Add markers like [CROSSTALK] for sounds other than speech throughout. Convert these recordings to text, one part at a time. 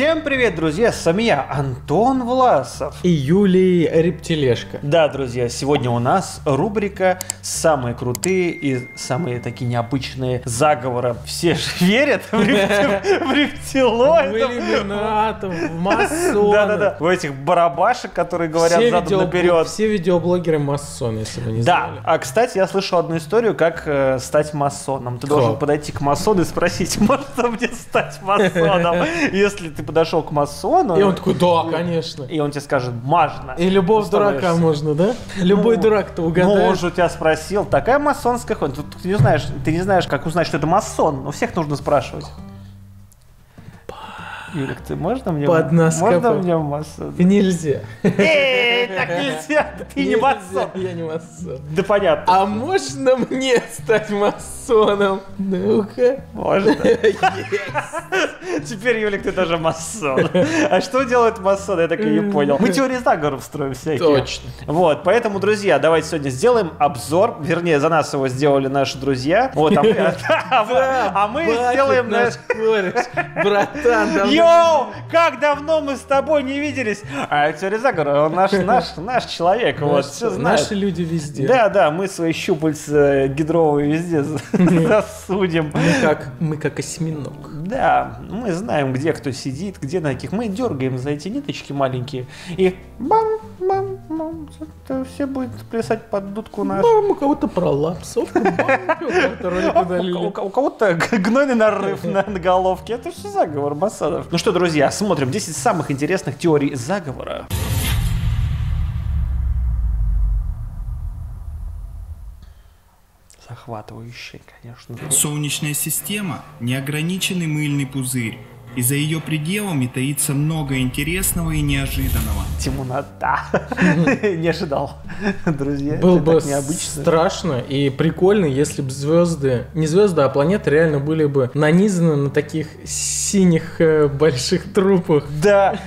Всем привет, друзья! С вами я, Антон Власов. И Юлий Рептилешка. Да, друзья, сегодня у нас рубрика «Самые крутые и самые такие необычные заговоры». Все же верят в, репти... [LAUGHS] в рептилоидов. В иллюминатов, в масонов. Да-да-да, в этих барабашек, которые говорят все задом видео... наперед. Все видеоблогеры масоны, если вы не Да, знали. а кстати, я слышал одну историю, как э, стать масоном. Ты Как? должен подойти к масону и спросить, [LAUGHS] можно мне стать масоном? [LAUGHS] Если ты подошел к масону, И он такой, да, конечно. и он тебе скажет, можно. И любого дурака можно, да? Любой Ну, дурак-то Ну, он угадает. же у тебя спросил, такая масонская ходит. Тут ты не знаешь, ты не знаешь, как узнать, что это масон. У всех нужно спрашивать. Юлик, ты можно мне, Под нас можно копать. мне масон? Нельзя. Эй, так нельзя, ты не масон. Я не масон. Да понятно, А можно мне стать масоном? Ну-ка. можно. [LAUGHS] Теперь, Юлик, ты тоже масон. А что делает масон, я так и не понял. Мы теории заговоров строим всякие. Точно. Вот, поэтому, друзья, давайте сегодня сделаем обзор. Вернее, за нас его сделали наши друзья. Вот, а мы, [LAUGHS] а мы Хватит сделаем наш. Братан, давно Йоу! Как давно мы с тобой не виделись! А теория заговора, он наш, наш, наш человек, вот, Наши- все знает. Наши люди везде. Да, да, мы свои щупальца гидровые везде за- засудим. Мы как, мы как осьминог. Да, мы знаем, где кто сидит, где на каких. Мы дергаем за эти ниточки маленькие. И бам, бам, бам. Это все будет плясать под дудку нашу. Бам, у кого-то удалили. [LAUGHS] У, кого-то гнойный нарыв на, на головке. Это все заговор Масадов. Ну что, друзья, смотрим 10 самых интересных теорий заговора. Захватывающий, конечно. Солнечная система – неограниченный мыльный пузырь, и за ее пределами таится много интересного и неожиданного. Темнота. [LAUGHS] Не ожидал, друзья. Было бы страшно и прикольно, если бы звезды, не звезды, а планеты реально были бы нанизаны на таких синих э, больших трупах. Да,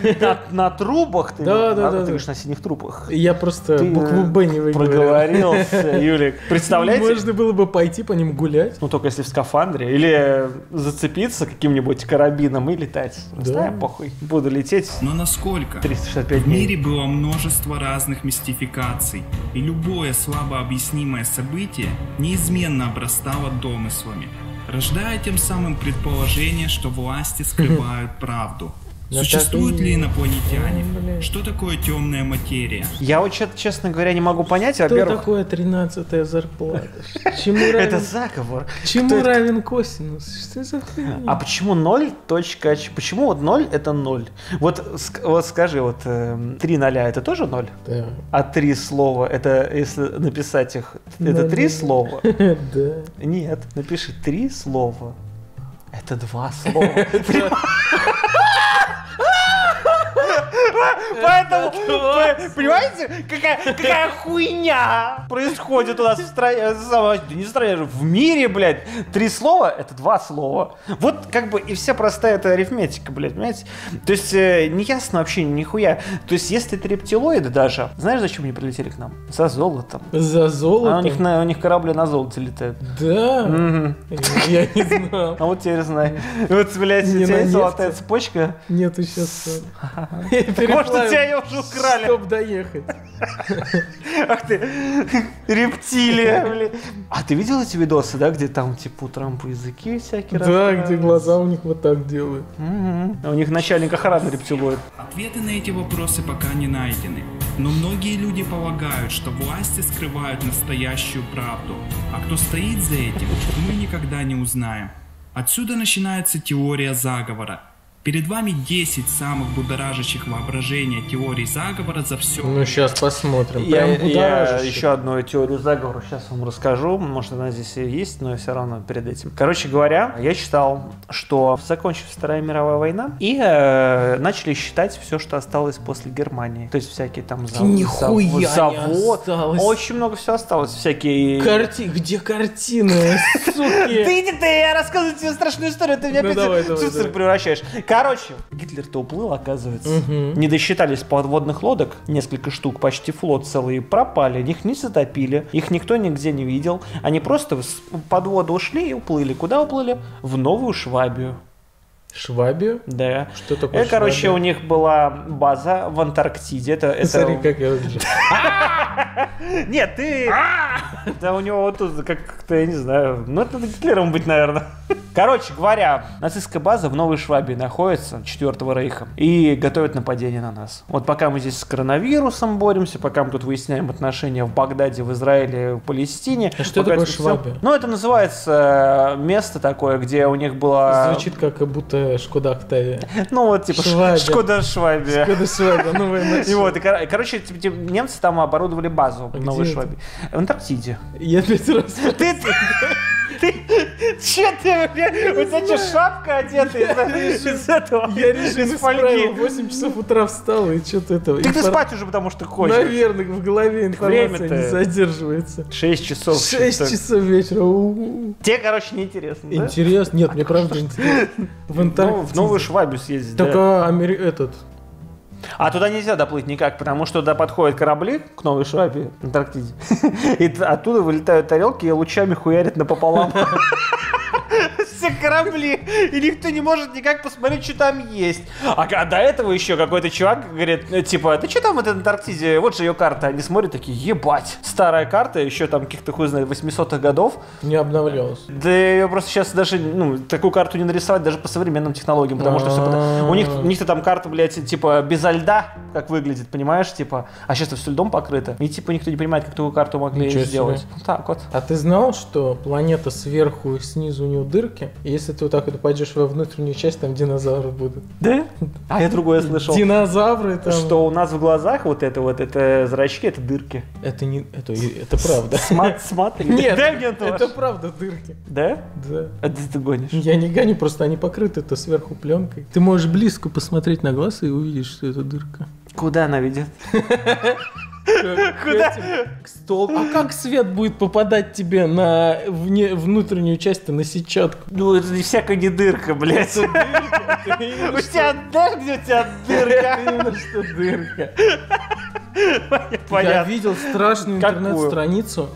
на, трубах ты. Да, да, а, да, Ты говоришь, на синих трубах. Я просто букву э, Б не выговорил. Проговорился, [LAUGHS] Юлик. Представляете? Можно было бы пойти по ним гулять. Ну, только если в скафандре. Или зацепиться каким-нибудь карабином летать. Да. Да. похуй. Буду лететь Но насколько? 365 В дней. мире было множество разных мистификаций, и любое слабо объяснимое событие неизменно обрастало домыслами, рождая тем самым предположение, что власти скрывают [LAUGHS] правду. Ну, так Существуют ли инопланетяне? Блин. Что такое темная материя? Я вот что-то, честно говоря, не могу понять. Что Во-первых, такое 13 зарплата? Чему [LAUGHS] это равен, заговор. чему Кто это? равен косинус? Что за хуйня? А почему 0 точка... Почему вот 0 это 0? Вот, вот скажи, вот эм, 3 ноля это тоже 0? Да. А три слова, это если написать их, это Да, три да. слова? [LAUGHS] Да. Нет, напиши три слова. Это два [LAUGHS] слова. Поэтому, понимаете, какая, хуйня происходит у нас в стране, да не в стране, же, в мире, блядь, три слова, это два слова. Вот как бы и вся простая эта арифметика, блядь, понимаете? То есть э, не ясно вообще нихуя. То есть если это рептилоиды даже, знаешь, зачем они прилетели к нам? За золотом. За А золото? у них, на, у них корабли на золоте летают. Да. Я не знал. А вот теперь знай. Вот, блядь, у тебя есть золотая цепочка. Нету сейчас. [LAUGHS] [LAUGHS] Может, у тебя ее уже украли. Чтоб доехать. [LAUGHS] Ах ты, рептилия, [LAUGHS] блин. А ты видел эти видосы, да, где там, типа, у Трампа языки всякие Да, где глаза у них вот так делают. А У них начальник охраны рептилоид. Ответы на эти вопросы пока не найдены. Но многие люди полагают, что власти скрывают настоящую правду. А кто стоит за этим, мы никогда не узнаем. Отсюда начинается теория заговора. Перед вами 10 самых будоражащих воображения теорий заговора за все. Ну, сейчас посмотрим. Я, Прям я будоражащий. еще одну теорию заговора сейчас вам расскажу. Может, она здесь и есть, но все равно перед этим. Короче говоря, я читал, что закончилась Вторая мировая война, и э, начали считать все, что осталось после Германии. То есть всякие там зав- нихуя зав- завод. осталось. Очень много всего осталось. Всякие... Карти... Где картины, суки? Ты иди ты, я рассказываю тебе страшную историю, ты меня Ну, опять в превращаешь. Короче, Гитлер-то уплыл, оказывается. Мгм. Не досчитались подводных лодок, несколько штук, почти флот целый, пропали. Их не затопили, их никто нигде не видел. Они просто под воду ушли и уплыли. Куда уплыли? В Новую Швабию. Швабию? Да. Что такое Это, короче, Швабия? у них была база в Антарктиде. Это, это... Смотри, как я выгляжу. [LAUGHS] Нет, ты... Да у него вот тут как-то, я не знаю, ну это Гитлером быть, наверное. [LAUGHS] Короче говоря, нацистская база в Новой Швабии находится, Четвертого Рейха, и готовит нападение на нас. Вот пока мы здесь с коронавирусом боремся, пока мы тут выясняем отношения в Багдаде, в Израиле, в Палестине. А что такое Швабия? Ну, это называется э, место такое, где у них было... Звучит как будто Шкода Октавия. Ну, вот, типа, Швабия. Шкода Швабия. Шкода Швабия, новая [LAUGHS] И вот, и, кор- немцы типа, типа, немцы там оборудовали базу А Новой? Швабии. В Антарктиде. Я пять раз... Ты, ты, че ты, бля, у тебя что, шапка одета из, этого, Я исправил, фольги? 8 часов утра встал и что-то этого. Так ты спать уже, потому что хочешь. Наверное, в голове информация не задерживается. 6 часов. 6 что-то. часов вечера. Тебе, короче, неинтересно? Интересно. Нет, мне правда интересно. В в Новую Швабию съездить. Только Амери... этот... А туда нельзя доплыть никак, потому что туда подходят корабли к Новой Швабии, Антарктиде, [LAUGHS] и оттуда вылетают тарелки и лучами хуярят напополам. [LAUGHS] Все корабли, и никто не может никак посмотреть, что там есть. А, а до этого еще какой-то чувак говорит, э, типа, ты что там в этой Антарктиде? Вот же ее карта. Они смотрят такие, ебать. Старая карта, еще там каких-то, хуй знает, 800-х годов. Не обновлялся. Да ее просто сейчас даже, ну, такую карту не нарисовать даже по современным технологиям, потому что все у них, у них-то там карта, блядь, типа безо льда, как выглядит, понимаешь, типа, а сейчас-то все льдом покрыто. И типа никто не понимает, как такую карту могли сделать. так вот. А ты знал, что планета сверху и снизу у нее дырки? И если ты вот так вот пойдешь во внутреннюю часть, там динозавры будут. Да? А я другое слышал. Динозавры там... Что у нас в глазах вот это вот, это зрачки, это дырки. Это не... Это, это правда. Смат, смотри. Нет, это правда дырки. Да? Да. А ты, ты гонишь. Я не гоню, просто они покрыты-то сверху пленкой. Ты можешь близко посмотреть на глаз и увидишь, что это дырка. Куда она ведет? [LAUGHS] Куда? К столбу. А как свет будет попадать тебе на вне- внутреннюю часть, на сетчатку? Ну, это не всякая не дырка, блядь. [LAUGHS] У тебя, знаешь, где у тебя дырка? Именно что дырка. Я Понятно. видел страшную интернет-страницу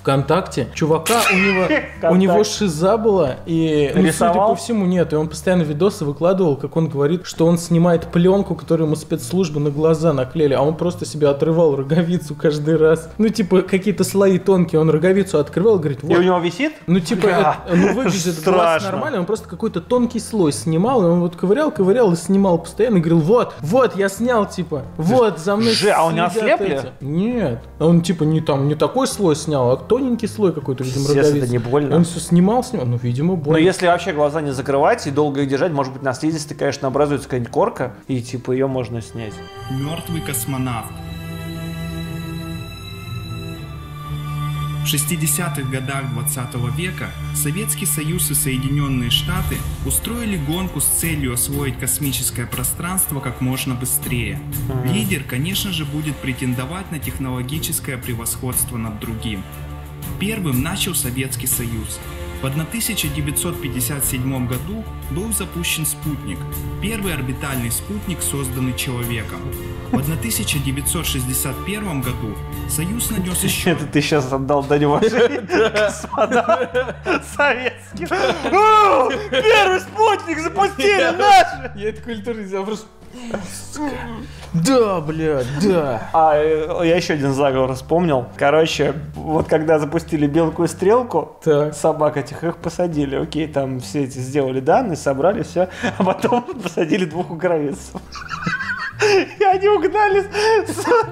ВКонтакте. Чувака, у него, [LAUGHS] у него шиза была, и, ну, судя по всему, нет, и он постоянно видосы выкладывал, как он говорит, что он снимает пленку, которую ему спецслужбы на глаза наклеили, а он просто себе отрывал роговицу каждый раз. Ну, типа, какие-то слои тонкие, он роговицу открывал, говорит, И у вот, него висит? ну, типа, Бля, это- ну, выглядит глаз страшно. нормально, он просто какой-то тонкий слой снимал, и он вот ковырял, ковырял и снимал постоянно, и говорил, вот, вот, я снял, типа, вот, за мной Жи, а он не следят ослеп ли? эти». Нет, он, типа, не там, не такой слой снял, а тоненький слой какой-то, видимо, роговицы. это не больно. Он все снимал, снимал, ну, видимо, Но больно. если вообще глаза не закрывать и долго их держать, может быть, на слизистой, конечно, образуется какая-нибудь корка, и типа ее можно снять. Мертвый космонавт. В 60-х годах 20 века Советский Союз и Соединенные Штаты устроили гонку с целью освоить космическое пространство как можно быстрее. Лидер, конечно же, будет претендовать на технологическое превосходство над другим. Первым начал Советский Союз. В 1957 году был запущен спутник, первый орбитальный спутник, созданный человеком. В 1961 году Союз нанес еще Это ты сейчас отдал дань уважения космонавтам [LAUGHS] советским. Первый спутник запустили наши! [LAUGHS] Я эту культуру взял просто... Да, блядь, да. А, э, я еще один заговор вспомнил. Короче, вот когда запустили белку и стрелку, Так. собак этих их посадили. Окей, там все эти сделали данные, собрали все, а потом [LAUGHS] посадили двух украинцев. [LAUGHS] И они угнали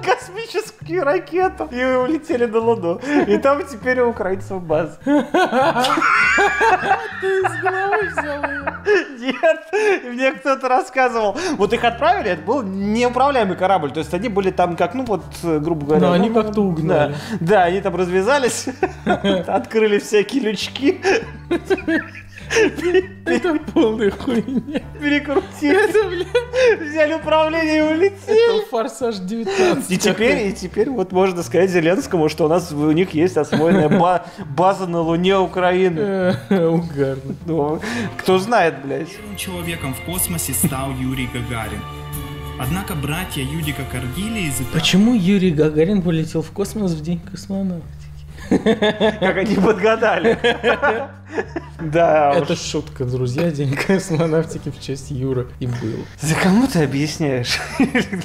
космическую ракету и улетели на Луну. И там теперь у украинцев база. [LAUGHS] Ты из головы взял ее. Нет, мне кто-то рассказывал. Вот их отправили, это был неуправляемый корабль. То есть они были там как, ну вот, грубо говоря. Но они ну, как-то угнали. Да, да, они там развязались, [LAUGHS] открыли всякие лючки, Это полная хуйня. перекрутили, Это, блядь, взяли управление и улетели. это форсаж 19. И теперь, и теперь вот можно сказать Зеленскому, что у нас у них есть освоенная ба- база на Луне Украины. Э, Угарно. Ну, кто знает, блядь. Первым человеком в космосе стал Юрий Гагарин. Однако братья Юдика Каргили из Италии Почему Юрий Гагарин полетел в космос в день космонавтики? Как они подгадали. Да, Это шутка, друзья. День космонавтики в честь Юра и был. За кому ты объясняешь? [LAUGHS]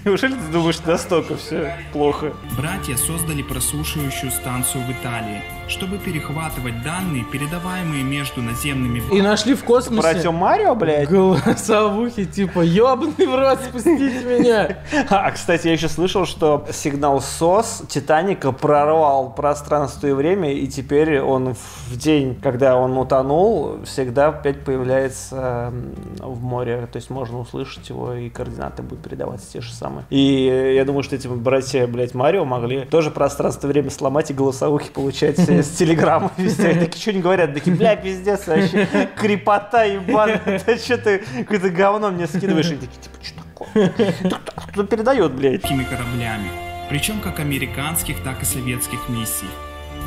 Неужели ты думаешь, что настолько все плохо? Братья создали прослушивающую станцию в Италии, чтобы перехватывать данные, передаваемые между наземными И нашли в космосе Братья Марио, блядь? голосовухи типа «Ёбаный в рот, спустите меня!» [LAUGHS] А, кстати, я еще слышал, что сигнал СОС Титаника прорвал пространство и время, и теперь он в день, когда он утонул, всегда опять появляется в море. То есть можно услышать его, и координаты будут передаваться те же самые. И я думаю, что эти братья, блядь, Марио могли тоже пространство и время сломать и голосовухи получать [LAUGHS] с телеграммы везде. Такие, что не говорят? Такие, бля, пиздец, вообще крепота ебаная. Что ты какое-то говно мне скидываешь? И такие, типа, что такое? Кто- Кто передает, блядь? такими кораблями, причем как американских, так и советских миссий.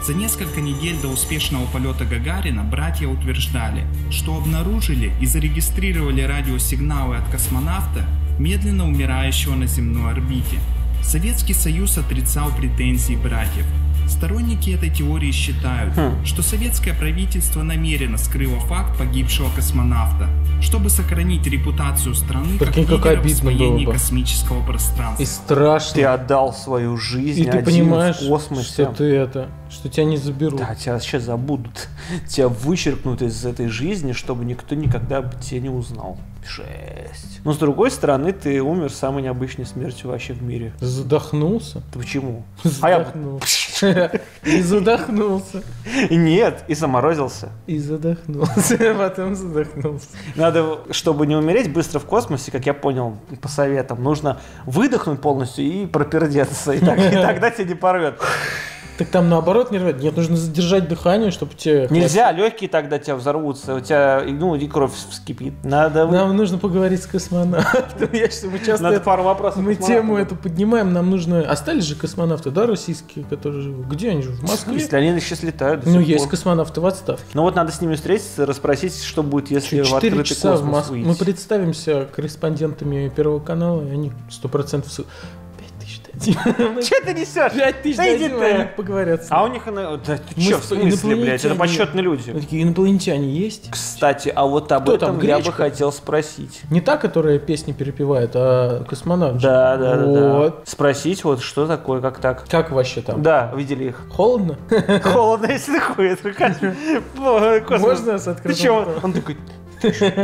За несколько недель до успешного полета Гагарина братья утверждали, что обнаружили и зарегистрировали радиосигналы от космонавта, медленно умирающего на земной орбите. Советский Союз отрицал претензии братьев. Сторонники этой теории считают, что советское правительство намеренно скрыло факт погибшего космонавта, чтобы сохранить репутацию страны как Прикинь, как лидера в обидно было бы. космического И пространства. страшно. Ты отдал свою жизнь И ты один понимаешь, в космосе. что ты это, что тебя не заберут. Да, тебя сейчас забудут. [LAUGHS] Тебя вычеркнут из этой жизни, чтобы никто никогда бы тебя не узнал. Жесть. Но с другой стороны, ты умер самой необычной смертью вообще в мире. Задохнулся. Ты почему? [LAUGHS] А я... [LAUGHS] И задохнулся. Нет, и заморозился. И задохнулся. Потом задохнулся. Надо, чтобы не умереть быстро в космосе, как я понял по советам, нужно выдохнуть полностью и пропердеться. И, так- и [LAUGHS] тогда тебя не порвет. Так там наоборот не рвет. Нет, нужно задержать дыхание, чтобы тебе... Нельзя, легкие тогда тебя взорвутся, у тебя, ну, и кровь вскипит. Надо, Нам нужно поговорить с космонавтом. [LAUGHS] Я что, мы часто надо это- пару вопросов. мы тему эту поднимаем, нам нужно... Остались же космонавты, да, российские, которые живут? Где они живут? В Москве? Если они сейчас летают. Ну, есть космонавты в отставке. Ну вот надо с ними встретиться, расспросить, что будет, если в открытый часа в космос выйти. Мы представимся корреспондентами Первого канала, и они сто процентов... Че ты несешь? Пять тысяч Да иди ты. поговорят А у них, она- да ты чё, в смысле, блядь, это почетные люди. Такие, инопланетяне есть? Кстати, а вот об этом я бы хотел спросить. Не та, которая песни перепевает, а космонавт. же. Да, да, да. Спросить вот, что такое, как так. Как вообще там? Да, видели их. Холодно? Холодно, если [LAUGHS] ты хуй. Можно с Ты открытым чё? ртом? Он такой,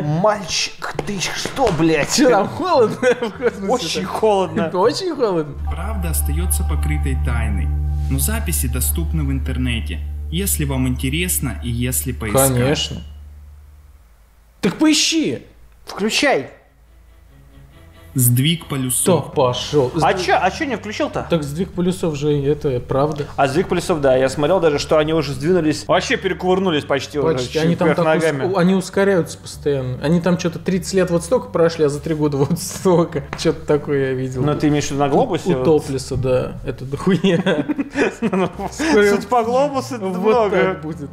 мальчик, ты что, блядь? Че там холодно? [LAUGHS] Очень холодно. [LAUGHS] Очень холодно. Правда остается покрытой тайной, но записи доступны в интернете, если вам интересно и если поискать. Конечно. Так поищи. Включай. Сдвиг полюсов. пошел? А чё, а чё не включил-то? Так сдвиг полюсов же это правда. А сдвиг полюсов, да, я смотрел даже, что они уже сдвинулись, вообще перекувырнулись почти, Почти. уже, Они там так ус- ногами. они ускоряются постоянно. Они там что-то 30 лет вот столько прошли, а за 3 года [LAUGHS] вот столько. Что-то такое я видел. Ну, ты имеешь в виду на глобусе? У Топлиса, да. Это дохуя. [LAUGHS] Ну, Судя по глобусу, это много. так будет.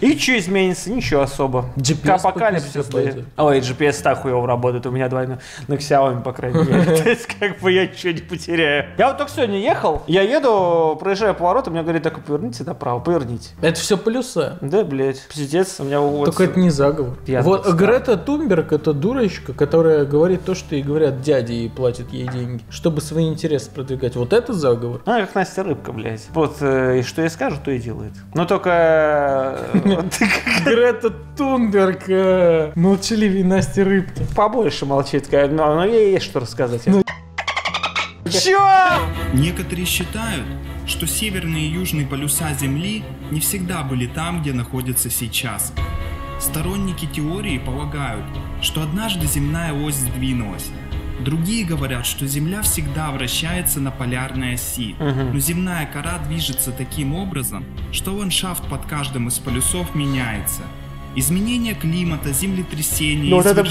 И что изменится? Ничего особо. GPS Апокалипсис. Ой, GPS так хуево работает. У меня двойной на Xiaomi, по крайней мере. [LAUGHS] То есть, как бы я ничего не потеряю. Я вот только сегодня ехал, я еду, проезжаю поворот, и мне говорит, так поверните направо, поверните. Это все плюса. Да, блядь, пиздец, у меня вот... Только это не заговор. Вот Грета Тунберг это дурочка, которая говорит то, что и говорят дяди и платят ей деньги, чтобы свои интересы продвигать. Вот это заговор. Она как Настя Рыбка, блядь. Вот, э, и что я скажу, то и делает. Но только... э, [LAUGHS] Грета Тунберг, э, молчаливый Настя Рыбки. Побольше молчит, но ей есть что рассказать. Ну, Чё? Некоторые считают, что северные и южные полюса Земли не всегда были там, где находятся сейчас. Сторонники теории полагают, что однажды земная ось сдвинулась. Другие говорят, что Земля всегда вращается на полярной оси, но земная кора движется таким образом, что ландшафт под каждым из полюсов меняется. Изменение климата, землетрясения, Ну, вот это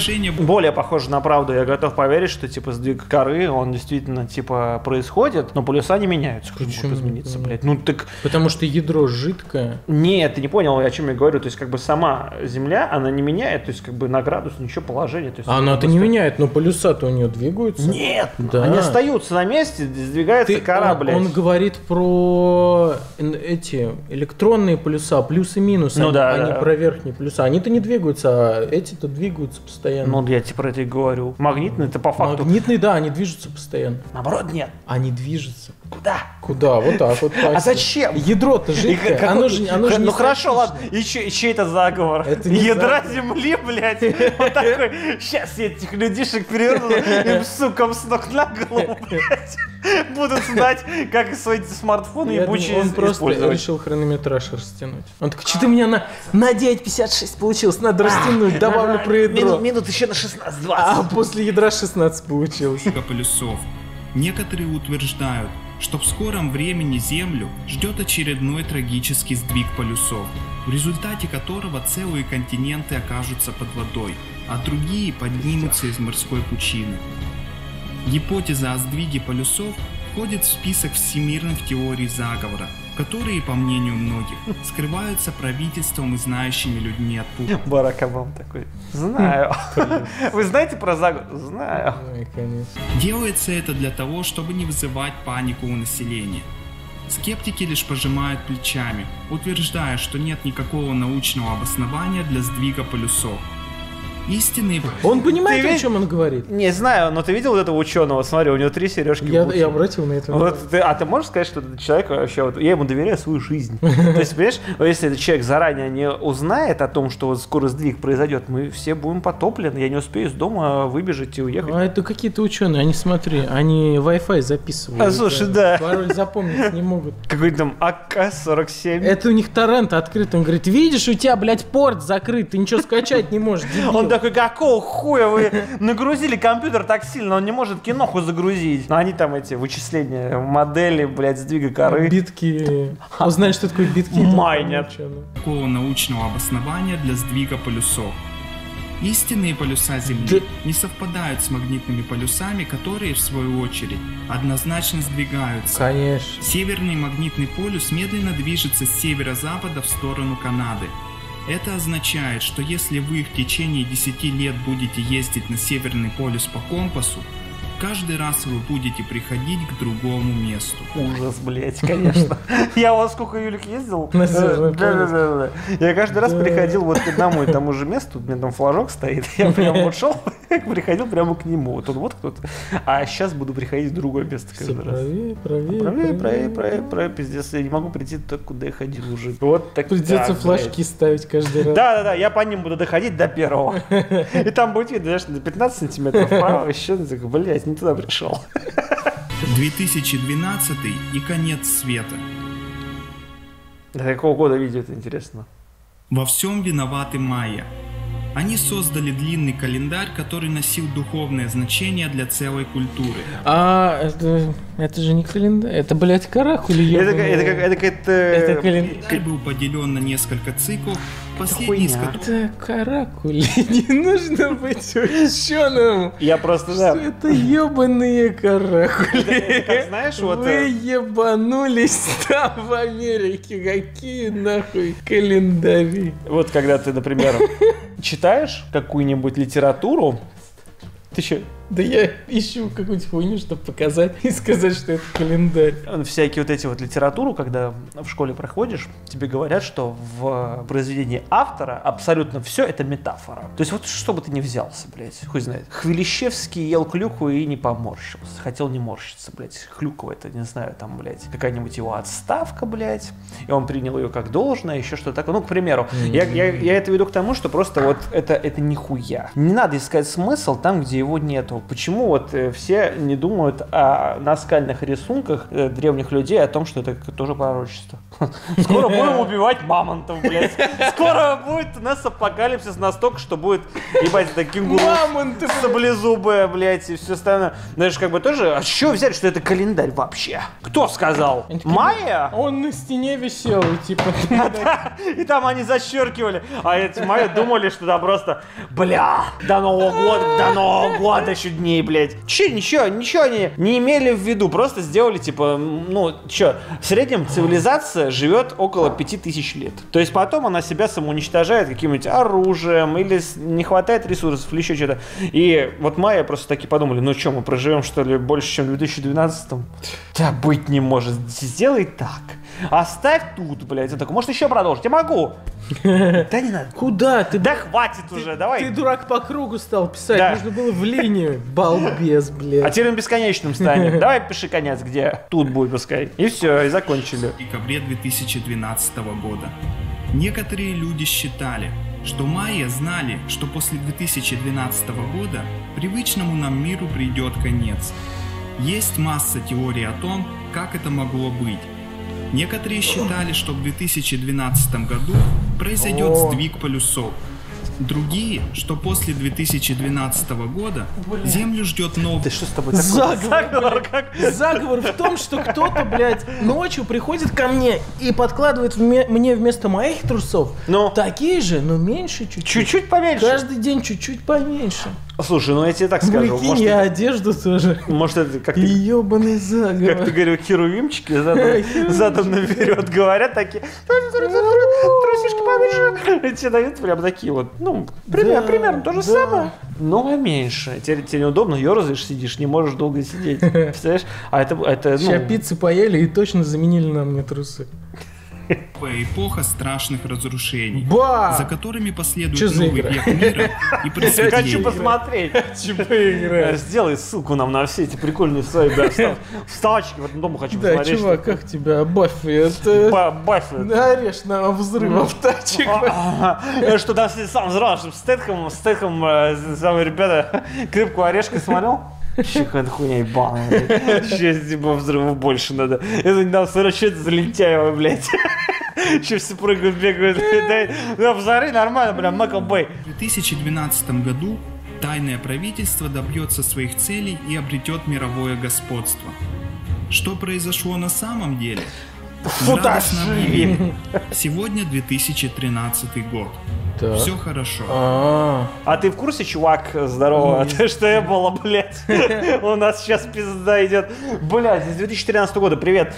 более похоже на правду. Я готов поверить, что типа сдвиг коры, он действительно типа происходит, но полюса не меняются. Как Почему могут измениться, блядь? Ну так Потому что ядро жидкое. нет, ты не понял, о чем я говорю. То есть как бы сама Земля, она не меняет, то есть как бы на градус ничего положения. То есть, А она-то не меняет, но полюса-то у нее двигаются. Нет, Да. они остаются на месте, сдвигается Ты- кора, он, блядь. он говорит про эти электронные полюса, плюс и минус, Ну они, да, они да. про верхние полюса. Они-то не двигаются, а эти-то двигаются постоянно. Ну, я тебе про это и говорю. Магнитный, это по факту. Магнитные, да, они движутся постоянно. Наоборот, нет. Они движутся. Куда? Куда? Вот так вот. А зачем? Ядро-то жидкое, как- оно же, оно же ну хорошо, ладно. И, чей, это заговор? Это не Ядра заговор. земли, блядь. Он такой, сейчас я этих людишек переверну, [LAUGHS] им, сукам, с ног на голову, блядь. [LAUGHS] Будут знать, как свои смартфоны думаю, ебучие он просто решил хронометраж растянуть. Он такой, что-то у меня на, на 9.56 получилось, надо растянуть, добавлю про ядро. Минут, еще на 16-20. А после ядра 16 получилось. полюсов. Некоторые утверждают, что в скором времени Землю ждет очередной трагический сдвиг полюсов, в результате которого целые континенты окажутся под водой, а другие поднимутся из морской пучины. Гипотеза о сдвиге полюсов входит в список всемирных теорий заговора, которые, по мнению многих, скрываются правительством и знающими людьми от Путина. Барак Обама такой, знаю. Вы знаете про заговор? Знаю. Конечно. Делается это для того, чтобы не вызывать панику у населения. Скептики лишь пожимают плечами, утверждая, что нет никакого научного обоснования для сдвига полюсов. Истинные Он понимает, Ты о чем он говорит? Не знаю, но ты видел вот этого ученого? Смотри, у него три сережки. Я, я обратил на это. Вот ты, а ты можешь сказать, что этот человек вообще, вот, я ему доверяю свою жизнь. То есть, понимаешь, если этот человек заранее не узнает о том, что вот скоро сдвиг произойдет, мы все будем потоплены, я не успею из дома выбежать и уехать. А это какие-то ученые, они смотри, они Wi-Fi записывают. А, слушай, да. Пароль запомнить не могут. Какой-то там АК-47. Это у них торрент открыт. Он говорит, видишь, у тебя, блядь, порт закрыт, ты ничего скачать не можешь, дебил. Он такой, какого хуя вы нагрузили компьютер так сильно, он не может киноху загрузить. Но они там эти вычисления, модели, блядь, сдвига коры. Битки. Он знает, что такое битки. Майнят. Ученые. никакого научного обоснования для сдвига полюсов. Истинные полюса Земли Да- не совпадают с магнитными полюсами, которые, в свою очередь, однозначно сдвигаются. Конечно. Северный магнитный полюс медленно движется с северо-запада в сторону Канады. Это означает, что если вы в течение 10 лет будете ездить на Северный полюс по компасу, каждый раз вы будете приходить к другому месту. Ужас, блядь, конечно. [LAUGHS] Я вот сколько, Юлик, ездил. На Северный Да, да, да, да. Я каждый раз приходил вот к одному и тому же месту, у меня там флажок стоит, [LAUGHS] я прям вот шел, [LAUGHS] приходил прямо к нему. Вот он вот кто-то. А сейчас буду приходить в другое место каждый раз. правее, правее, Правее, правее, правее, правее, пиздец, я не могу прийти туда, куда я ходил уже. Вот так. Придется флажки ставить каждый раз. Да, да, да, я по ним буду доходить до первого. И там будет видно, знаешь, на 15 сантиметров вправо, еще, блядь, не туда пришел. 2012 и конец света. До какого года видео это интересно? Во всем виноваты майя. Они создали длинный календарь, который носил духовное значение для целой культуры. А, это, это же не календарь, это, блядь, каракули Это, это, как- это какая-то... Это календарь. Календарь был поделен на несколько циклов, последний из которых Это каракули, [LAUGHS] не нужно быть ученым. Я просто, Что да. это ебаные каракули? Как, знаешь, вот... Вы э, ебанулись там в Америке. Какие нахуй календари? Вот когда ты, например, читаешь какую-нибудь литературу, ты че, Да я ищу какую-нибудь хуйню, чтобы показать и сказать, что это календарь. всякие вот эти вот литературу, когда в школе проходишь, тебе говорят, что в произведении автора абсолютно все это метафора. То есть вот что бы ты ни взялся, блядь, хуй знает. Хвилищевский ел клюкву и не поморщился. Хотел не морщиться, блядь. Клюква это, не знаю, там, блядь, какая-нибудь его отставка, блядь. И он принял ее как должное, еще что-то такое. Ну, к примеру, я, я, я это веду к тому, что просто вот это, это нихуя. Не надо искать смысл там, где его нету. Почему вот э, все не думают о наскальных рисунках э, древних людей о том, что это тоже пророчество. [LAUGHS] Скоро будем убивать мамонтов, блядь. Скоро будет у нас апокалипсис настолько, что будет, ебать, это кенгуру Мамонты, саблезубая, блядь, и все остальное. Знаешь, как бы тоже, а чего взять, что это календарь вообще? Кто сказал? Майя? Он на стене висел, типа... [LAUGHS] И там они зачеркивали. А эти мои думали, что там просто, бля, до Нового года, до Нового года еще дней, блядь. Че, ничего, ничего они не имели в виду. Просто сделали, типа, ну, че, в среднем цивилизация живет около 5000 лет. То есть потом она себя самоуничтожает каким-нибудь оружием или не хватает ресурсов или еще что-то. И вот майя просто такие подумали, ну что, мы проживем, что ли, больше, чем в 2012-м? Да быть не может. Сделай так. Оставь тут, блядь. Он такой, может еще продолжить? Я могу. [LAUGHS] Да не надо. Куда ты? Да хватит уже, давай. Ты дурак по кругу стал писать, нужно было в линию. Балбес, А блядь. теперь он бесконечным станет. Давай пиши конец, где тут будет пускай. И все, и закончили. в декабре 2012 года. Некоторые люди считали, что майя знали, что после 2012 года привычному нам миру придет конец. Есть масса теорий о том, как это могло быть. Некоторые считали, что в 2012 году произойдет сдвиг полюсов. Другие, что после 2012 года Землю ждет новый Ты что с тобой такое? Заговор, Заговор как? Заговор в том, что кто-то, блядь, ночью приходит ко мне и подкладывает вме- мне вместо моих трусов Ну? такие же, но меньше чуть-чуть. Чуть-чуть поменьше. Каждый день чуть-чуть поменьше. Слушай, ну я тебе так скажу. Прикинь, Может, я это, одежду тоже. может, это как ты, Ебаный как заговор. ты говорил, херувимчики задом, [LAUGHS] задом наперед говорят такие, трусишки поменьше. И тебе дают прям такие вот, ну, примерно, Да, примерно то же да. самое, но меньше. Тебе, тебе неудобно, ерзаешь, сидишь, не можешь долго сидеть. [LAUGHS] Представляешь? А это, это Сейчас ну, пиццы поели и точно заменили на мне трусы. Эпоха страшных разрушений, Ба! за которыми последует за новый игра? век мира и [LAUGHS] Хочу просветления. посмотреть. Сделай ссылку нам на все эти прикольные свои да, встав- вставочки. В этом дому хочу Да, посмотреть. чувак, как тебя, Баффи, Баффи. Орешь на взрывов тачек. Что там все сам взрослый, Стэтхэм, Стэтхэм, э, самые ребята, [LAUGHS] крепкую орешку смотрел? Че, какая хуйня ебаная. Сейчас типа взрывов больше надо. Это что это за лентяево, блядь. [LAUGHS] Че все прыгают, бегают. [LAUGHS] Да, Да, взоры нормально, прям Майкл Бэй. В 2012 году тайное правительство добьется своих целей и обретет мировое господство. Что произошло на самом деле? Радостно объявим. Сегодня 2013 год. Так. Все хорошо. А, А ты в курсе, чувак, здорово, ты [LAUGHS] что я было, блядь? [LAUGHS] У нас сейчас пизда идет. Блядь, с 2013 года, привет.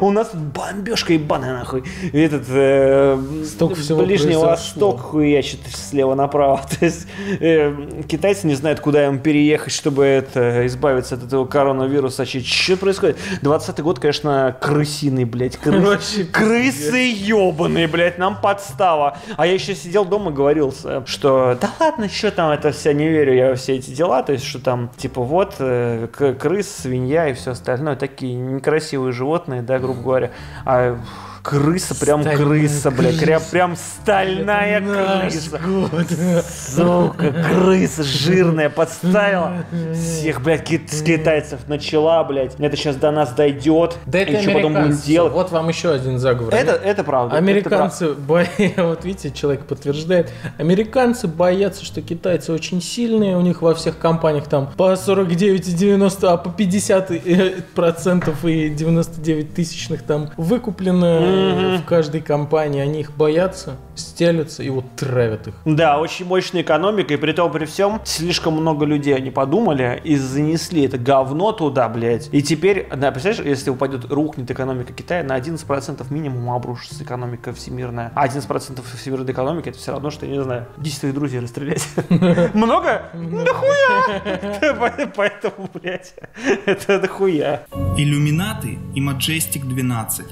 У нас тут бомбежка ебаная, нахуй. И этот э, Столько всего Ближний. Восток хуячит слева направо. [LAUGHS] То есть э, китайцы не знают, куда им переехать, чтобы это, избавиться от этого коронавируса. Что происходит? 20 год, конечно, крысиный, блядь. крыс- крысы ебаные, блядь, нам подстава. А я еще сидел дома и говорил, э, что да ладно, что там это вся, не верю я во все эти дела, то есть, что там, типа, вот, э, крыс, свинья и все остальное, такие некрасивые животные, да, грубо говоря. А крыса, прям Стальная крыса, блядь, прям, прям стальная крыса. год. Сука, крыса жирная подставила. Всех, блядь, китайцев начала, блядь. Это сейчас до нас дойдет. Да это и что потом американцы. делать? Вот вам еще один заговор. Это, это правда. это Американцы, бо- [LAUGHS] вот видите, человек подтверждает, американцы боятся, что китайцы очень сильные, у них во всех компаниях там по 49,90, а по 50 э, процентов и 99 тысячных там выкуплено в каждой компании, они их боятся, стелятся и вот травят их. Да, очень мощная экономика, и при том, при всем, слишком много людей они подумали и занесли это говно туда, блядь. И теперь, да, представляешь, если упадет, рухнет экономика Китая, на 11% минимум обрушится экономика всемирная. А 11% всемирной экономики, это все равно, что, я не знаю, 10 твоих друзей расстрелять. [LAUGHS] Много? Нахуя? [LAUGHS] Поэтому, блядь, [LAUGHS] это дохуя. Иллюминаты и Majestic 12.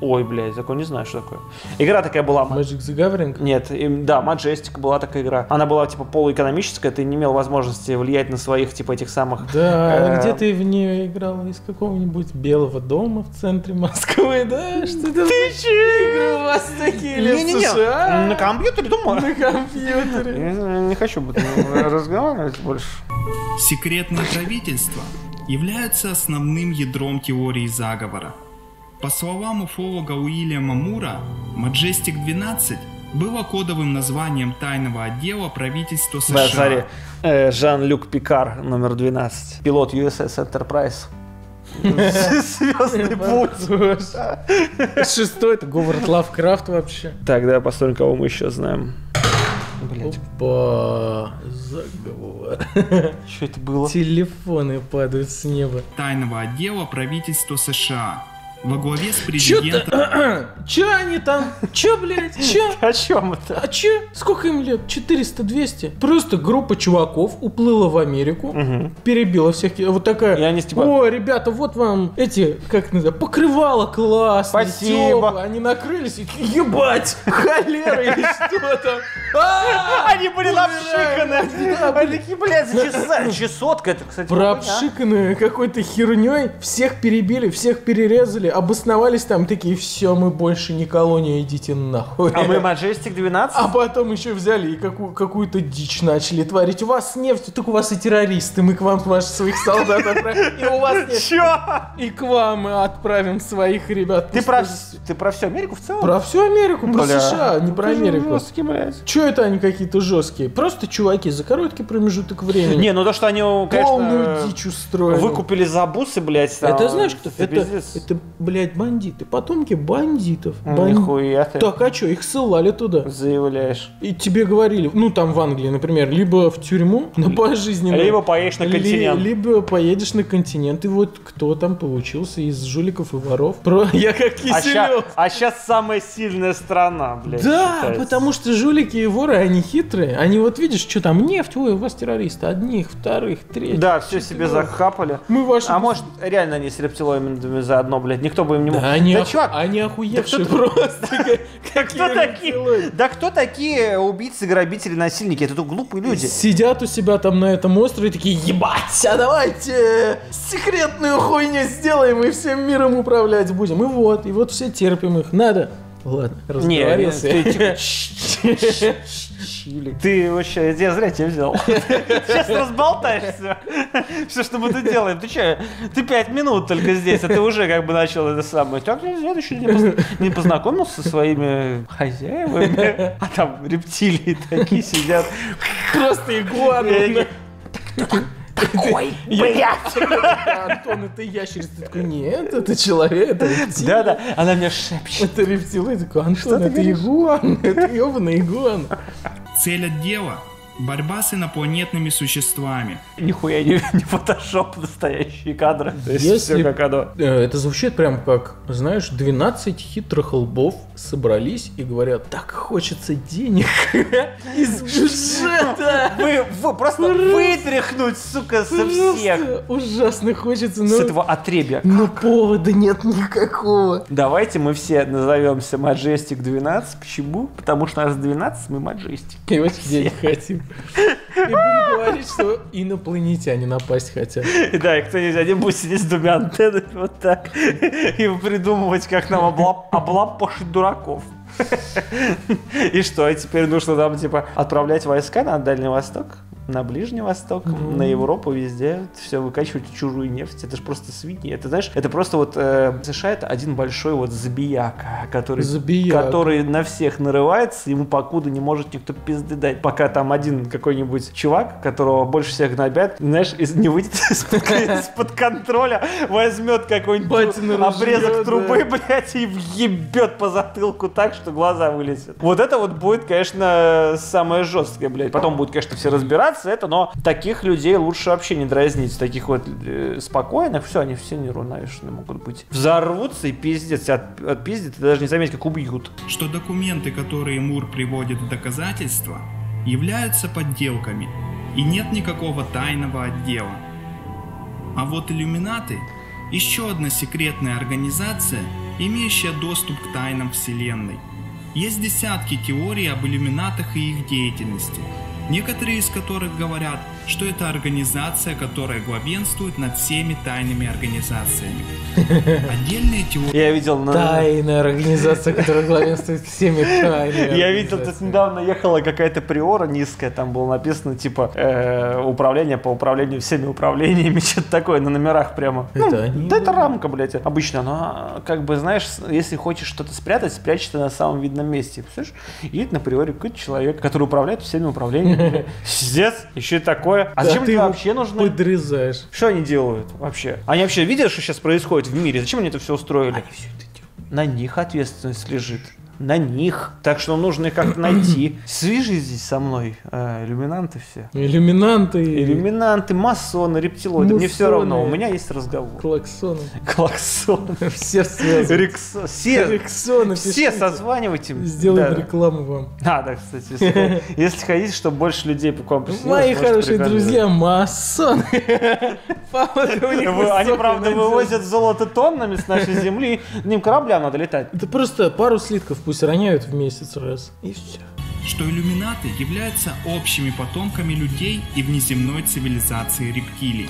Ой, блядь, такое не знаю, что такое. Игра такая была. Magic the Gathering? Нет, им- да, Majestic была такая игра. Она была типа полуэкономическая, ты не имел возможности влиять на своих типа этих самых. Да, Э, где ты в нее играл? Из какого-нибудь белого дома в центре Москвы, да? Что это ты игры у вас такие или в Не-не-не, США? на компьютере дома. На компьютере. Я не хочу об этом разговаривать больше. Секретные правительства являются основным ядром теории заговора. По словам уфолога Уильяма Мура, Majestic 12 было кодовым названием тайного отдела правительства США. Да, смотри, э, Жан-Люк Пикар, номер 12, пилот USS Enterprise. Звездный путь. Шестой это Говард Лавкрафт вообще. Так, давай посмотрим, кого мы еще знаем. Блять, Опа, заговор. что это было? Телефоны падают с неба. тайного отдела правительства США во главе с президентом? [CLEARS THROAT] Чё они там? Чё, блядь? Чё? [LAUGHS] О чем это? А чё? Сколько им лет? 400-200? Просто группа чуваков уплыла в Америку, перебила всех. Вот такая. И они типа- О, ребята, вот вам эти, как это называется, покрывало классное, Спасибо. тёплое». Они накрылись и ебать, [LAUGHS] холера или [LAUGHS] что там. Они были напшиканы. Они такие, блядь. [CLEARS THROAT] Чесотка, это, кстати, хуйня. Пропшиканные какой-то херней, всех перебили, всех перерезали, обосновались там такие, все, мы больше не колония, идите нахуй. А мы Majestic 12? А потом еще взяли и какую- какую-то дичь начали творить. У вас нефть, так у вас и террористы. Мы к вам ваших своих солдат отправим. И у вас нет. Чё? И к вам мы отправим своих ребят. Ты про, ты про всю Америку в целом? Про всю Америку, про Бля. США, не про Ты же Америку. жёсткий, блядь. Че это они какие-то жесткие? Просто чуваки за короткий промежуток времени. Не, ну то, что они, полную конечно, дичь устроили. выкупили за бусы, блядь. там, Это знаешь кто? это Это, пиздец. это, блядь, бандиты. Потомки бандитов. Бан- Нихуя ты Так, а что, их ссылали туда. заявляешь. И тебе говорили, ну там в Англии, например, либо в тюрьму [LAUGHS] на пожизненно. Либо поедешь на ли- континент. либо поедешь на континент. И вот кто там получился из жуликов и воров. Про... [LAUGHS] Я как А Киселев. сейчас самая сильная страна, блядь. Да, считается. потому что жулики и воры, они хитрые. Они вот видишь, что там нефть, ой, у вас террористы. Одних, вторых, третьих. Да, все себе захапали. Мы ваши... А может, реально они с рептилоидами заодно, блядь, никто бы им не мог. Да, они, да ох- чувак, они охуевшие кто просто. [LAUGHS] кто такие? Да кто такие убийцы, грабители, насильники? Это тут глупые люди. Сидят у себя там на этом острове такие, ебать, а давайте секретную хуйню сделаем и всем миром управлять будем. И вот, и вот все терпим их. Надо. Ладно, разговорился. ты типа, чили. [LAUGHS] Ты вообще, я зря тебя взял. [LAUGHS] Сейчас разболтаешься. Все, что мы тут делаем. Ты че, ты пять минут только здесь, а ты уже как бы начал это самое. Так, я еще не позна- не познакомился со своими хозяевами. А там рептилии такие сидят. Просто игуаны. Ой, [LAUGHS] блядь. Антон, это ящерица. Ты такой, нет, это человек, это рептилоид. Да-да, она мне шепчет. Это рептилоид. Я такой, Антон, это игуан. [LAUGHS] Это ебаный игуан. цель отдела – борьба с инопланетными существами. Нихуя не, [LAUGHS] не фотошоп, настоящие кадры. То есть Если- все как оно. Э, Это звучит прям как, знаешь, 12 хитрых лбов собрались и говорят, так хочется денег [LAUGHS] из бюджета. Вы, вы просто вытряхнуть, сука, со всех. Ужасно хочется, С но, этого отребья. но повода нет никакого. Давайте мы все назовемся Majestic 12. Почему? Потому что нас 12, мы Majestic. И очень денег хотим. И будем говорить, что инопланетяне напасть хотят. Да, и кто-нибудь один будет сидеть с двумя антеннами вот так и придумывать, как нам облап- облапошить дураков. И что, теперь нужно нам, типа, отправлять войска на Дальний Восток, на Ближний Восток, на Европу, везде, все выкачивать чужую нефть. Это же просто свиньи. Это, знаешь, это просто вот э, США это один большой вот забияка, который, Забияка. который на всех нарывается, ему покуда не может никто пизды дать. Пока там один какой-нибудь чувак, которого больше всех гнобят, знаешь, из- не выйдет из-под, контроля, возьмет какой-нибудь обрезок трубы, блядь, и въебет по затылку так, что глаза вылезут. Вот это вот будет, конечно, самое жесткое, блядь. Потом будут, конечно, все разбираться, это, но таких людей лучше вообще не дразнить. Таких вот э, спокойных, все, они все неравновешенные могут быть. Взорвутся и пиздец, от, отпиздят, и даже не заметить, как убьют. что документы, которые Мур приводит в доказательство, являются подделками, и нет никакого тайного отдела. А вот иллюминаты – еще одна секретная организация, имеющая доступ к тайнам Вселенной. Есть десятки теорий об иллюминатах и их деятельности, некоторые из которых говорят, что это организация, которая главенствует над всеми тайными организациями. [LAUGHS] Отдельные теории... Я видел на... Тайная организация, которая главенствует всеми тайными Я видел, тут недавно ехала какая-то приора низкая, там было написано, типа, э, управление по управлению всеми управлениями, [LAUGHS] что-то такое, на номерах прямо. Это Ну, они Да это рамка, блядь, обычно, она, как бы, знаешь, если хочешь что-то спрятать, спрячь это на самом видном месте. Представляешь? Едет на приоре какой-то человек, который управляет всеми управлениями. [LAUGHS] Пиздец, еще и такое. А Да зачем ты вообще нужны? Подрезаешь. Что они делают вообще? Они вообще видят, что сейчас происходит в мире? Зачем они это все устроили? Они все это делают. На них ответственность лежит. На них. Так что нужно их как-то найти. [CLEARS THROAT] Свяжитесь со мной, э, иллюминанты все. Иллюминанты. Иллюминанты, масоны, рептилоиды. Мне все равно, у меня есть разговор. Клаксоны. [LAUGHS] Клаксон. [LAUGHS] Все связаны. Рексо- Все, [LAUGHS] Рексоны, все созванивайте. Сделаем Да. рекламу вам. А, да, кстати, если, если хотите, чтобы больше людей по вам Мои хорошие друзья, масоны. Они, правда, вывозят золото тоннами с нашей земли. Ним кораблям надо летать. Это просто пару слитков пусть роняют в месяц раз. И все. что иллюминаты являются общими потомками людей и внеземной цивилизации рептилий.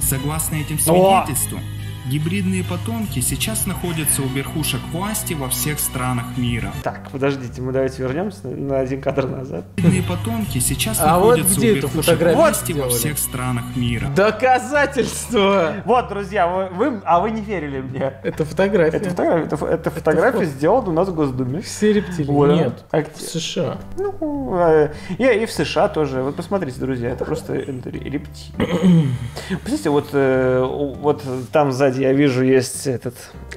Согласно этим свидетельствам, гибридные потомки сейчас находятся у верхушек власти во всех странах мира. Так, подождите, мы давайте вернемся на- один кадр назад. Гибридные потомки сейчас А вот находятся где у эту верхушек фотографию власти во всех странах мира. Доказательство! Вот, друзья, вы, вы- а вы не верили мне. Это фотография. Это фотография, это, это фотография сделана у нас в Госдуме. Все рептилии. Вот. Нет. А В? США. Ну, э, и, и в США тоже. Вот посмотрите, друзья, это просто это ре- рептилии. [CLEARS THROAT] Посмотрите, вот, э, вот там сзади я вижу есть этот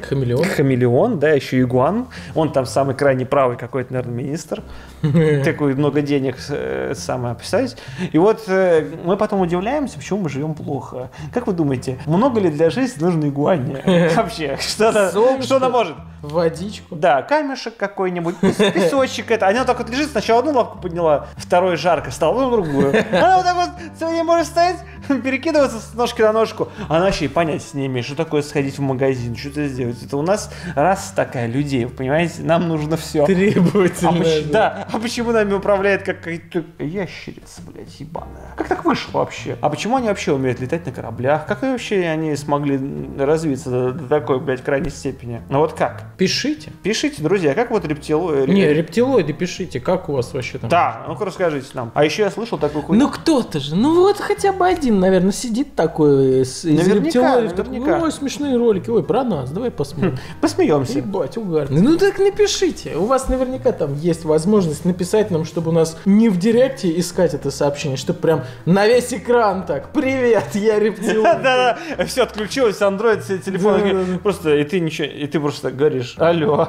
Хамелеон. хамелеон, да, еще игуан. Он там самый крайний правый какой-то, наверное, министр. [LAUGHS] Такой много денег э, самое, представляете? И вот э, мы потом удивляемся, почему мы живем плохо. Как вы думаете, много ли для жизни нужно игуане? [LAUGHS] Вообще, что она, Солнышко. что она может? Водичку. Да, камешек какой-нибудь, пес- песочек это. Она так вот лежит, сначала одну лапку подняла, второй жарко стало, потом другую. Она вот так вот день может стоять, перекидываться с ножки на ножку. Она вообще и понять не имеет, что такое сходить в магазин, что-то сделать. Это у нас раз такая людей, вы понимаете, нам нужно все. А Требовательно. поч- да, а почему нами управляет какая-то ящерица, блядь, ебаная? Как так вышло вообще? А почему они вообще умеют летать на кораблях? Как вообще они смогли развиться до, до такой, блядь, крайней степени? Ну вот как? Пишите. Пишите, друзья, как вот рептилоиды... Не, рептилоиды пишите, как у вас вообще там? Да, ну-ка расскажите нам. А еще я слышал такую хуйню. Ну кто-то же, ну вот хотя бы один, наверное, сидит такой из, Наверняка, рептилоидов, такой, наверняка. ой, смешные ролики, ой, про нас, давай посмотрим. Посмеемся. Ебать, угарно. Ну так напишите. У вас наверняка там есть возможность написать нам, чтобы у нас не в директе искать это сообщение, чтобы прям на весь экран так. Привет, я рептилоид. [LAUGHS] Да-да, все отключилось, Android, все телефоны. Да-да-да. Просто, и ты ничего, и ты просто говоришь, алло.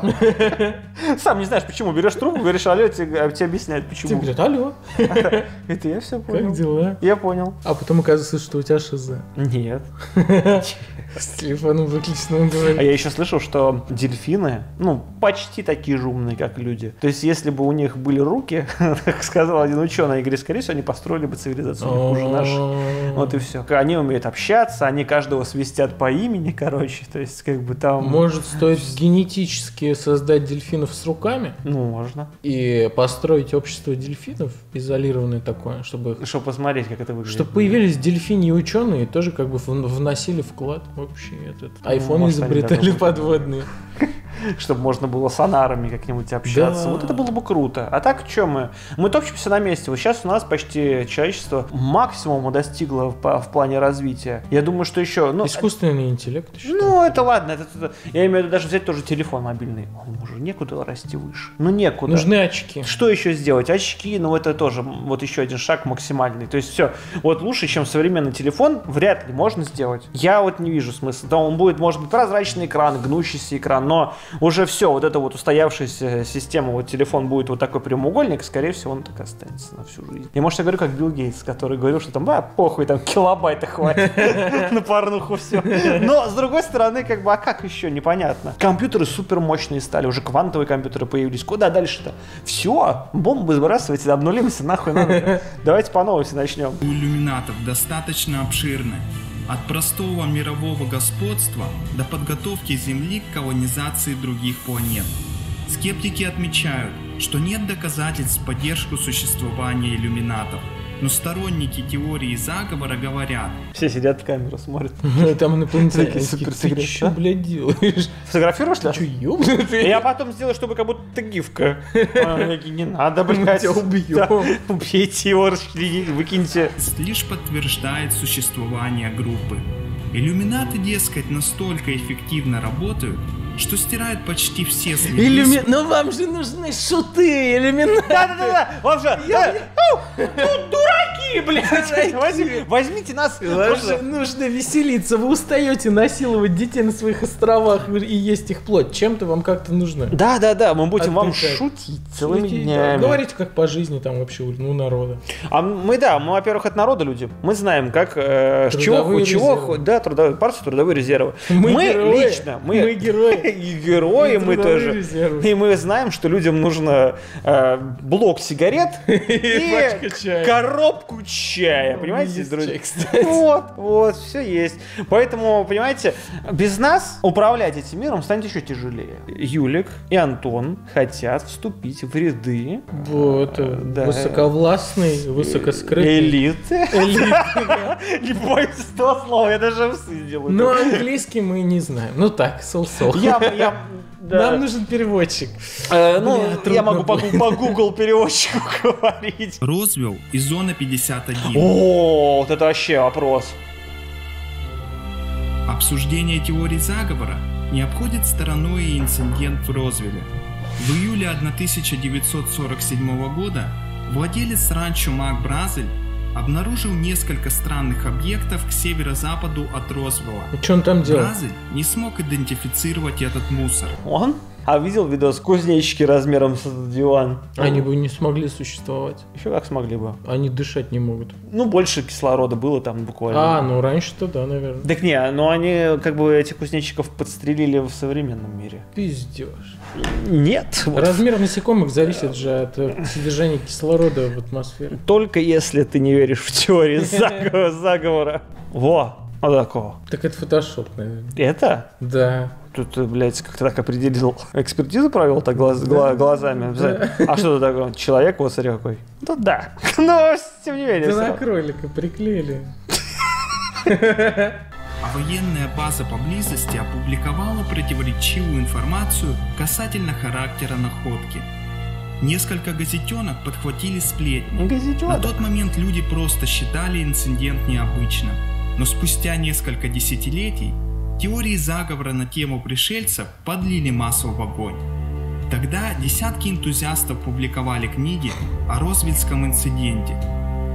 [LAUGHS] Сам не знаешь, почему. Берешь трубку, говоришь, алло, тебе, а тебе объясняют, Тебе почему. говорят, алло, [LAUGHS] Это я все понял. как дела? Я понял. А потом оказывается, что у тебя шиза. Нет. С телефоном выключенным А я еще слышал, что дельфины, ну, почти такие же умные, как люди. То есть, если бы у них были руки, [LAUGHS] как сказал один ученый, говорит, скорее всего, они построили бы цивилизацию хуже нашей. Вот и все. Они умеют общаться, они каждого свистят по имени, короче. То есть, как бы там... Может, стоит генетически создать дельфинов с руками Ну, можно. и построить общество дельфинов, изолированное такое, чтобы Чтобы посмотреть, как это выглядит. Чтобы появились дельфини ученые, тоже как бы вн- вносили вклад в общий этот. Айфоны Ну, они изобретали подводные. [LAUGHS] [LAUGHS] [LAUGHS] Чтобы можно было сонарами как-нибудь общаться. Да. Вот это было бы круто. А так, что мы? Мы топчемся на месте. Вот сейчас у нас почти человечество максимума достигло в, в плане развития. Я думаю, что еще... Ну, Искусственный интеллект. Ну, это ладно, это, это- я имею в виду даже взять тоже телефон мобильный. Он уже некуда расти выше. Ну, некуда. Нужны очки. Что еще сделать? Очки, ну это тоже вот еще один шаг максимальный. То есть все, вот лучше, чем современный телефон, вряд ли можно сделать. Я вот не вижу смысла. Да, он будет, может быть, прозрачный экран, гнущийся экран, но уже все, вот эта вот устоявшаяся система, вот телефон будет вот такой прямоугольник, скорее всего, он так останется на всю жизнь. И может я говорю, как Билл Гейтс, который говорил, что там, а, похуй, там килобайта хватит [LAUGHS] на порнуху все. Но, с другой стороны, как бы, а как еще, непонятно. Компьютеры супер мощные стали, уже квантовые компьютеры появились. Куда дальше-то? Все, бомбы сбрасывайте, обнулимся, нахуй надо. Давайте по новой все начнем. У иллюминатов достаточно обширны. От простого мирового господства до подготовки Земли к колонизации других планет. Скептики отмечают, что нет доказательств в поддержку существования иллюминатов. Но сторонники теории заговора говорят, Все сидят в камеру, смотрят. [LAUGHS] Там инопланетяне ты что, блядь, делаешь? Фотографируешь, да? Че, ёбнутый? Я потом сделаю, чтобы как будто гифка. [LAUGHS] Не надо, блядь. тебя убьем. Убейте его, выкиньте. лишь подтверждает существование группы. Иллюминаты, дескать, настолько эффективно работают, что стирают почти все следы Иллюми... Ну вам же нужны шуты, иллюминаты. Да-да-да, вам же... э, ну, ну, дураки, блядь. Возьми- Возьмите нас. Вам же нужно веселиться. Вы устаете насиловать детей на своих островах и есть их плоть. Чем-то вам как-то нужно. Да, да, да, мы будем вам шутить целыми днями. Говорите, как по жизни там вообще у ну, народа. А мы, да, мы, во-первых, от народа люди. Мы знаем, как, э, чего, чего, да, трудовые, партия трудовые резервы. Мы Мы, герои. лично, мы, Мы герои. [LAUGHS] и герои мы тоже. И мы знаем, что людям нужно э, блок сигарет [LAUGHS] и коробку чая, понимаете, Есть друзья? Вот, вот, все есть. Поэтому, понимаете, без нас управлять этим миром станет еще тяжелее. Юлик и Антон хотят вступить в ряды Вот, э, высоковластный, высокоскрытый. элиты. Элиты. [LAUGHS] Не боюсь этого слова, я даже делаю. Но английский мы не знаем. Ну так, сол-сол. Я, я, да. Нам нужен переводчик. Э, ну, Бля, я могу по, по Google переводчику [LAUGHS] говорить. Розуэлл и Зона 51. О, вот это вообще вопрос. Обсуждение теории заговора не обходит стороной и инцидент в Розуэлле. В июле 1947 года владелец ранчо Мак Бразель обнаружил несколько странных объектов к северо-западу от Розуэлла. Что он там делал? Бразель не смог идентифицировать этот мусор. Он? А видел видос кузнечики размером с диван? Они бы не смогли существовать. Еще как смогли бы. Они дышать не могут. Ну, больше кислорода было там буквально. А, ну раньше-то да, наверное. Так не, но они как бы этих кузнечиков подстрелили в современном мире. Пиздеж. Нет. вот Размер насекомых зависит же от содержания кислорода в атмосфере. Только если ты не веришь в теории заговора. [LAUGHS] заговора. Во, вот такого. Так это фотошоп, наверное. Это? Да. Тут, блядь, как ты так определил. Экспертизу провел так глаз- гла- глазами. А что это такое? Человек, вот смотри какой. [LAUGHS] Ну да. Но, тем не менее. Да на кролика приклеили. А [LAUGHS] военная база поблизости опубликовала противоречивую информацию касательно характера находки. Несколько газетенок подхватили сплетни. Не газетёнок. На тот момент люди просто считали инцидент необычным. Но спустя несколько десятилетий теории заговора на тему пришельцев подлили масло в огонь. Тогда десятки энтузиастов публиковали книги о Розвильском инциденте.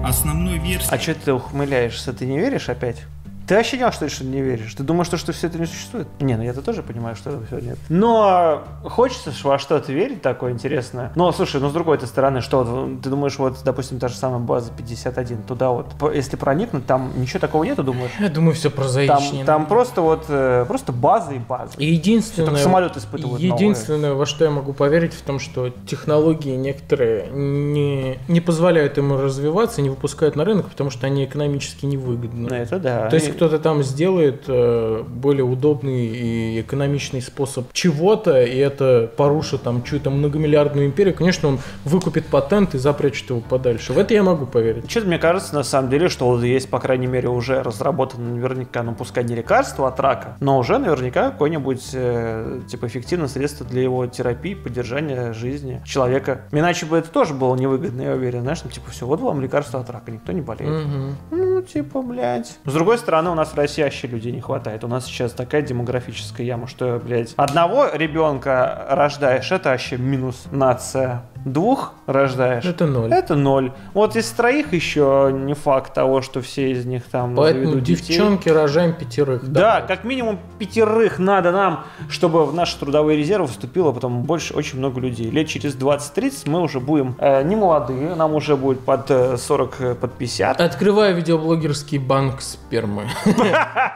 Основной версией А что ты ухмыляешься? Ты не веришь опять? Ты вообще ни во что, что не веришь? Ты думаешь, что, что все это не существует? Не, ну я-то тоже понимаю, что это все нет. Но хочется во что-то верить такое интересное. Но слушай, ну с другой стороны, что ты думаешь, вот, допустим, та же самая база 51, туда вот, если проникнуть, там ничего такого нету, думаешь? Я думаю, все Там, прозаичнее. там просто вот, э, просто база и база. И единственное, самолет испытывают единственное, во что я могу поверить, в том, что технологии некоторые не, не позволяют ему развиваться, не выпускают на рынок, потому что они экономически невыгодны. Ну, это да. То есть кто-то там сделает э, более удобный и экономичный способ чего-то, и это порушит там чью-то многомиллиардную империю, конечно, он выкупит патент и запрячет его подальше. В это я могу поверить. Что-то мне кажется, на самом деле, что вот есть, по крайней мере, уже разработано наверняка, ну, пускай не лекарство от рака, но уже наверняка какое-нибудь, э, типа, эффективное средство для его терапии, поддержания жизни человека. Иначе бы это тоже было невыгодно, я уверен, знаешь, ну, типа, все, вот вам лекарство от рака, никто не болеет. Мгм. Ну, типа, блядь. С другой стороны, у нас в России вообще людей не хватает. У нас сейчас такая демографическая яма, что, блядь, одного ребенка рождаешь, это вообще минус нация. Двух рождаешь, Это ноль. это ноль. Вот из троих еще не факт того, что все из них там Поэтому заведут детей. девчонки рожаем пятерых. Да, как минимум пятерых надо нам, чтобы в наши трудовые резервы вступило потом больше, очень много людей. Лет через 20-30 мы уже будем э, не молодые, нам уже будет под э, 40, э, под 50. Открываю видеоблогерский банк спермы. [LAUGHS]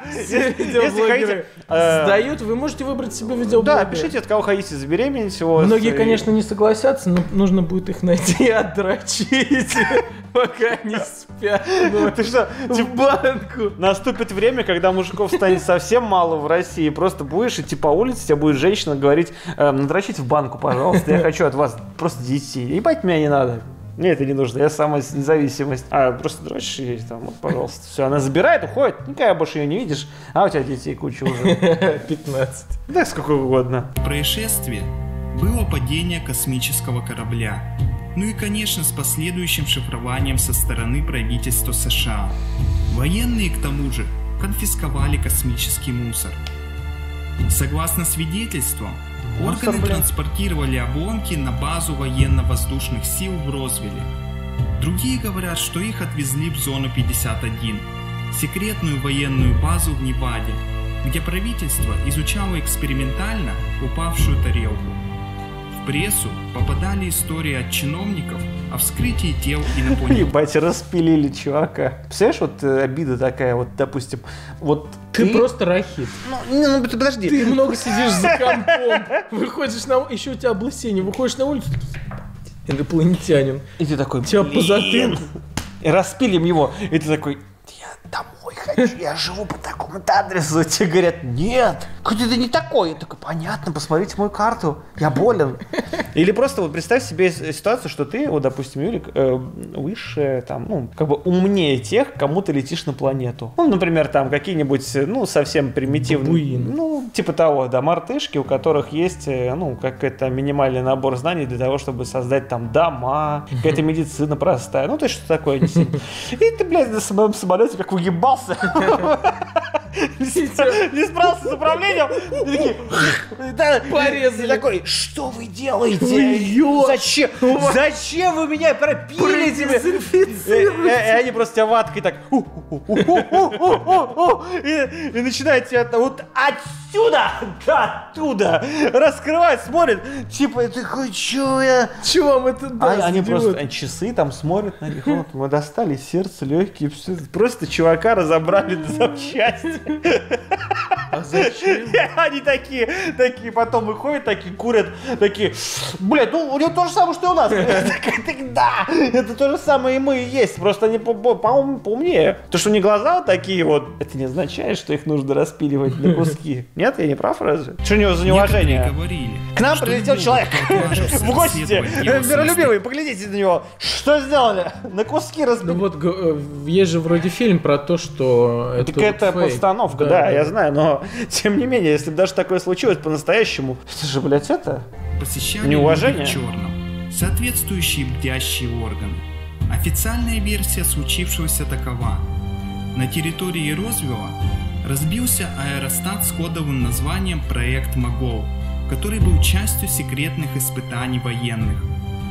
Видеоблогеры э, сдают, вы можете выбрать себе видеоблогера. Да, пишите, от кого хотите забеременеть. Многие, конечно, не согласятся, но нужно будет их найти и отдрочить, [LAUGHS] пока не спят. Ну, Ты что, В банку. наступит время, когда мужиков станет совсем мало в России, просто будешь идти по улице, тебе будет женщина говорить, э, надрочить в банку, пожалуйста, я хочу от вас просто детей. Ебать меня не надо. Мне это не нужно, я сама независимость. А просто дрочишь и там, вот, пожалуйста. Все, она забирает, уходит, никогда больше ее не видишь, а у тебя детей куча уже. [LAUGHS] 15. Да, сколько угодно. Происшествие было падение космического корабля. Ну и, конечно, с последующим шифрованием со стороны правительства США. Военные, к тому же, конфисковали космический мусор. Согласно свидетельствам, органы транспортировали обломки на базу военно-воздушных сил в Розвилле. Другие говорят, что их отвезли в зону 51, секретную военную базу в Неваде, где правительство изучало экспериментально упавшую тарелку. В прессу попадали истории от чиновников о вскрытии тел [LAUGHS] инопланетян. Ебать, распилили чувака. Представляешь, вот э, обида такая, вот, допустим, вот Ты просто рахит. Ну, не, ну, подожди. Ты много [LAUGHS] сидишь за компом, выходишь на... Еще у тебя облысение, выходишь на улицу, инопланетянин. И ты такой, Тебя по затылку. И распилим его. И ты такой, хочу, я живу по такому-то адресу. Тебе говорят, нет, какой ты не такой. Я такой, понятно, посмотрите мою карту, я болен. Или просто вот представь себе ситуацию, что ты, вот, допустим, Юлик, э, выше, там, ну, как бы умнее тех, кому ты летишь на планету. Ну, например, там какие-нибудь, э, ну, совсем примитивные. Бабуины. Ну, типа того, да, мартышки, у которых есть, э, ну, какой-то минимальный набор знаний для того, чтобы создать там дома, какая-то медицина простая. Ну, то есть что такое. И ты, блядь, на своем самолете как уебался. So. [LAUGHS] [LAUGHS] Не спра- Не справился с управлением. И такие, да, Порезали. и такой, что вы делаете? Зачем? Зачем вы меня пропилите? И, они просто тебя ваткой так и, начинают тебя вот отсюда до оттуда раскрывать, смотрят, типа, такой, чё я? Чего вам это даст, они просто часы там смотрят на них, вот, мы достали сердце, легкие, все, просто чувака разобрали на запчасти. А зачем? [LAUGHS] Они такие, такие потом выходят, такие курят, такие, блядь, ну у него то же самое, что и у нас. [LAUGHS] Такая, так Да, это то же самое и мы и есть, просто они по- по- по- поумнее. То, что у них глаза вот такие вот, это не означает, что их нужно распиливать на куски. [LAUGHS] Нет, я не прав разве? Что у него за неуважение? К нам прилетел человек в гости, его миролюбивый, поглядите на него. Что сделали? На куски Ну разбили. вот г- э, есть же вроде фильм про то, что это Так это фейк. Постановка, да, я знаю, но [LAUGHS] тем не менее, если бы даже такое случилось по-настоящему, это же, блядь, это... посещали Неуважение? в черном, соответствующие бдящие органы. Официальная версия случившегося такова. На территории Розвилла разбился аэростат с кодовым названием «Проект Могол», который был частью секретных испытаний военных.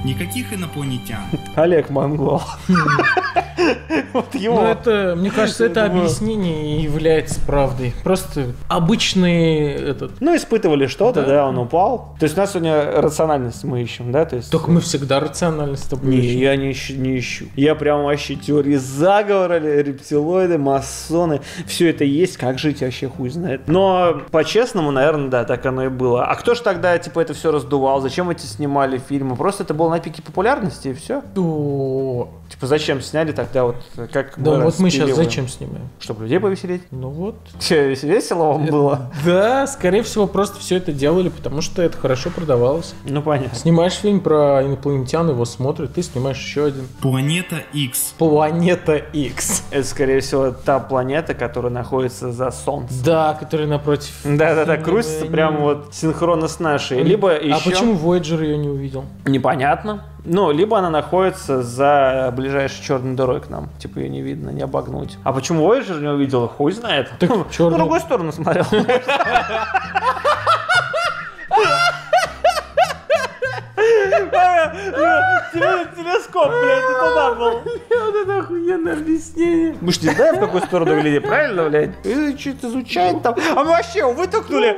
Никаких инопланетян. Олег Монгол. [LAUGHS] [LAUGHS] Вот Ну его. это, мне кажется, это [LAUGHS] объяснение и является правдой. Просто обычный этот... Ну, испытывали что-то, Да. да, он упал. То есть у нас сегодня рациональность мы ищем, да? То есть... Только мы всегда рационально с тобой Не, ищем. я не ищу, не ищу. Я прям вообще теории заговора, рептилоиды, масоны. Все это есть, как жить вообще хуй знает. Но по-честному, наверное, да, так оно и было. А кто ж тогда, типа, это все раздувал? Зачем эти снимали фильмы? Просто это было на пике популярности и все? О, Типа, зачем сняли тогда вот, как Да, вот мы сейчас зачем снимаем? Чтобы людей повеселить? Ну вот. Че, весело вам было? Да, скорее всего, просто все это делали, потому что это хорошо продавалось. Ну, понятно. Снимаешь фильм про инопланетян, его смотрят, ты снимаешь еще один. Планета X. Планета X. Это, скорее всего, та планета, которая находится за Солнцем. Да, который напротив. Да-да-да, крутится прям вот синхронно с нашей. Либо еще... А почему Voyager ее не увидел? Непонятно. Ну, либо она находится за ближайшей черной дырой к нам. Типа ее не видно, не обогнуть. А почему Voyager не увидела, хуй знает. Так Ну, В другую сторону смотрел. [LAUGHS] Телескоп, блядь, не туда был. [LAUGHS] Вот это охуенное объяснение. Мы ж не знаем, в какую сторону глядеть, правильно, блядь? И что-то изучает там. А мы вообще вытолкнули.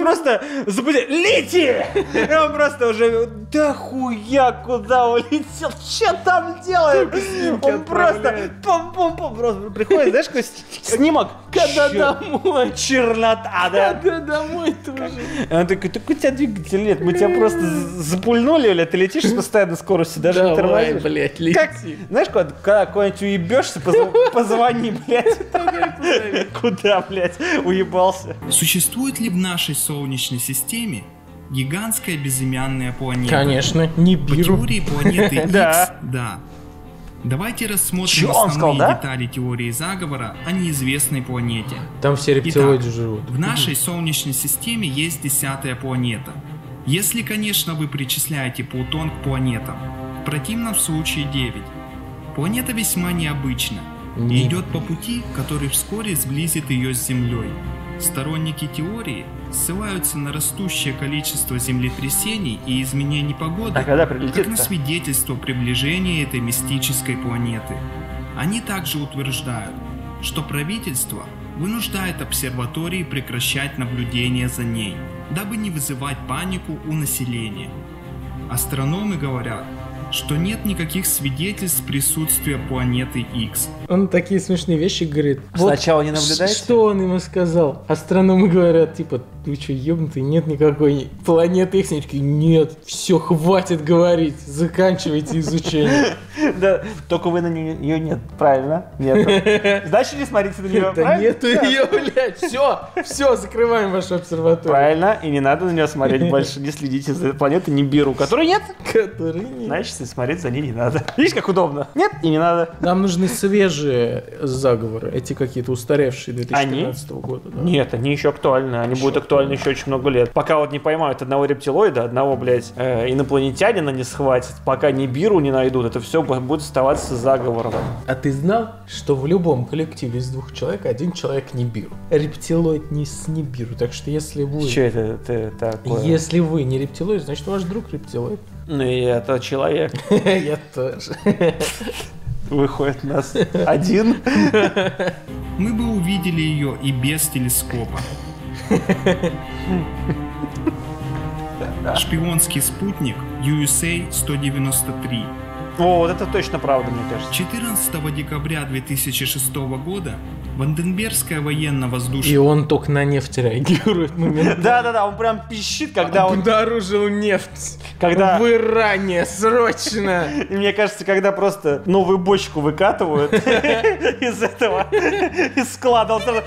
Просто забыли. Лети! И он просто уже, да хуя, куда улетел? Че там делает? Он просто пум-пум-пум. Просто приходит, знаешь, какой снимок? Когда домой? Чернота, да. Когда домой тоже? Он такой, так у тебя двигатель нет, мы тебя просто запульнули, блядь, ты летишь с постоянной скоростью, даже не Давай, тормозишь. блядь, лети. Как, знаешь, куда, когда куда-нибудь уебешься, позв- [LAUGHS] позвони, блядь. [LAUGHS] Куда, блядь, уебался? Существует ли в нашей Солнечной системе гигантская безымянная планета. Конечно, не По беру. теории планеты [LAUGHS] X, Да. да. Давайте рассмотрим Чё он сказал, основные да? детали теории заговора о неизвестной планете. Там все рептилоиды живут. В нашей Солнечной системе есть десятая планета. Если, конечно, вы причисляете Плутон к планетам. В противном случае 9. Планета весьма необычна и идет по пути, который вскоре сблизит ее с Землей. Сторонники теории ссылаются на растущее количество землетрясений и изменений погоды А когда как на свидетельство приближения этой мистической планеты. Они также утверждают, что правительство вынуждает обсерватории прекращать наблюдение за ней, дабы не вызывать панику у населения. Астрономы говорят, что нет никаких свидетельств присутствия планеты X. Он такие смешные вещи говорит. Вот Сначала не наблюдаете? Что он ему сказал? Астрономы говорят, типа, ты что, ебнутый? Нет никакой планеты X. Они такие, нет, все, хватит говорить, заканчивайте изучение. [LAUGHS] Да, только вы на нее нет, правильно? Нет. [LAUGHS] Значит, не смотрите на нее, Да нету ее, блядь, все, все, закрываем вашу обсерваторию. Правильно, и не надо на нее смотреть [LAUGHS] больше, не следите за планетой Нибиру, которой нет. Который не- Значит, смотреть за ней не надо. Видишь, как удобно? Нет, и не надо. Нам нужны свежие заговоры, эти какие-то устаревшие 2015 года. да. Нет, они еще актуальны. Они будут актуальны еще очень много лет. Пока вот не поймают одного рептилоида, одного, блядь, э, инопланетянина не схватят, пока Нибиру не найдут, это все будет оставаться заговором. А ты знал, что в любом коллективе из двух человек один человек Нибиру? Рептилоид не с Нибиру, так что если вы... Че это, это такое? Если вы не рептилоид, значит ваш друг рептилоид. Ну и это человек. [LAUGHS] Я тоже. Выходит нас один. [LAUGHS] Мы бы увидели ее и без телескопа. Шпионский спутник USA-193 О, вот это точно правда, мне кажется. 14 декабря 2006 года Ванденбергская И военно-воздушная он только на нефть реагирует. Да-да-да, он прям пищит, когда он... Обнаружил нефть. Когда... В Иране, срочно. [LAUGHS] И мне кажется, когда просто новую бочку выкатывают [LAUGHS] из этого, из склада, он сразу...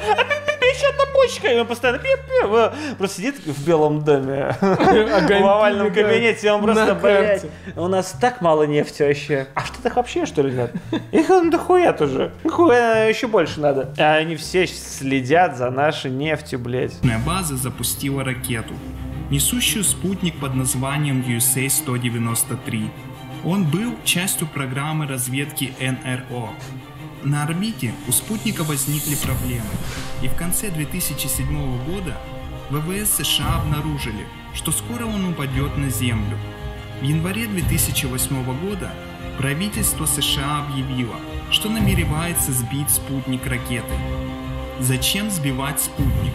«А, пи-пи-пи, Еще одна бочка! И он постоянно пи-пи. Вы- Просто сидит в белом доме, [LAUGHS] в овальном кабинете, и он просто, блядь, у нас так мало нефти вообще. А что так вообще, что ли, нет? Их ну, дохуя тоже. Хуя еще больше надо. А они все следят за нашей нефтью, блядь. база запустила ракету, несущую спутник под названием USA-193. Он был частью программы разведки НРО. На орбите у спутника возникли проблемы, и в конце 2007 года ВВС США обнаружили, что скоро он упадет на Землю. В январе 2008 года правительство США объявило, что намеревается сбить спутник ракетой. Зачем сбивать спутник?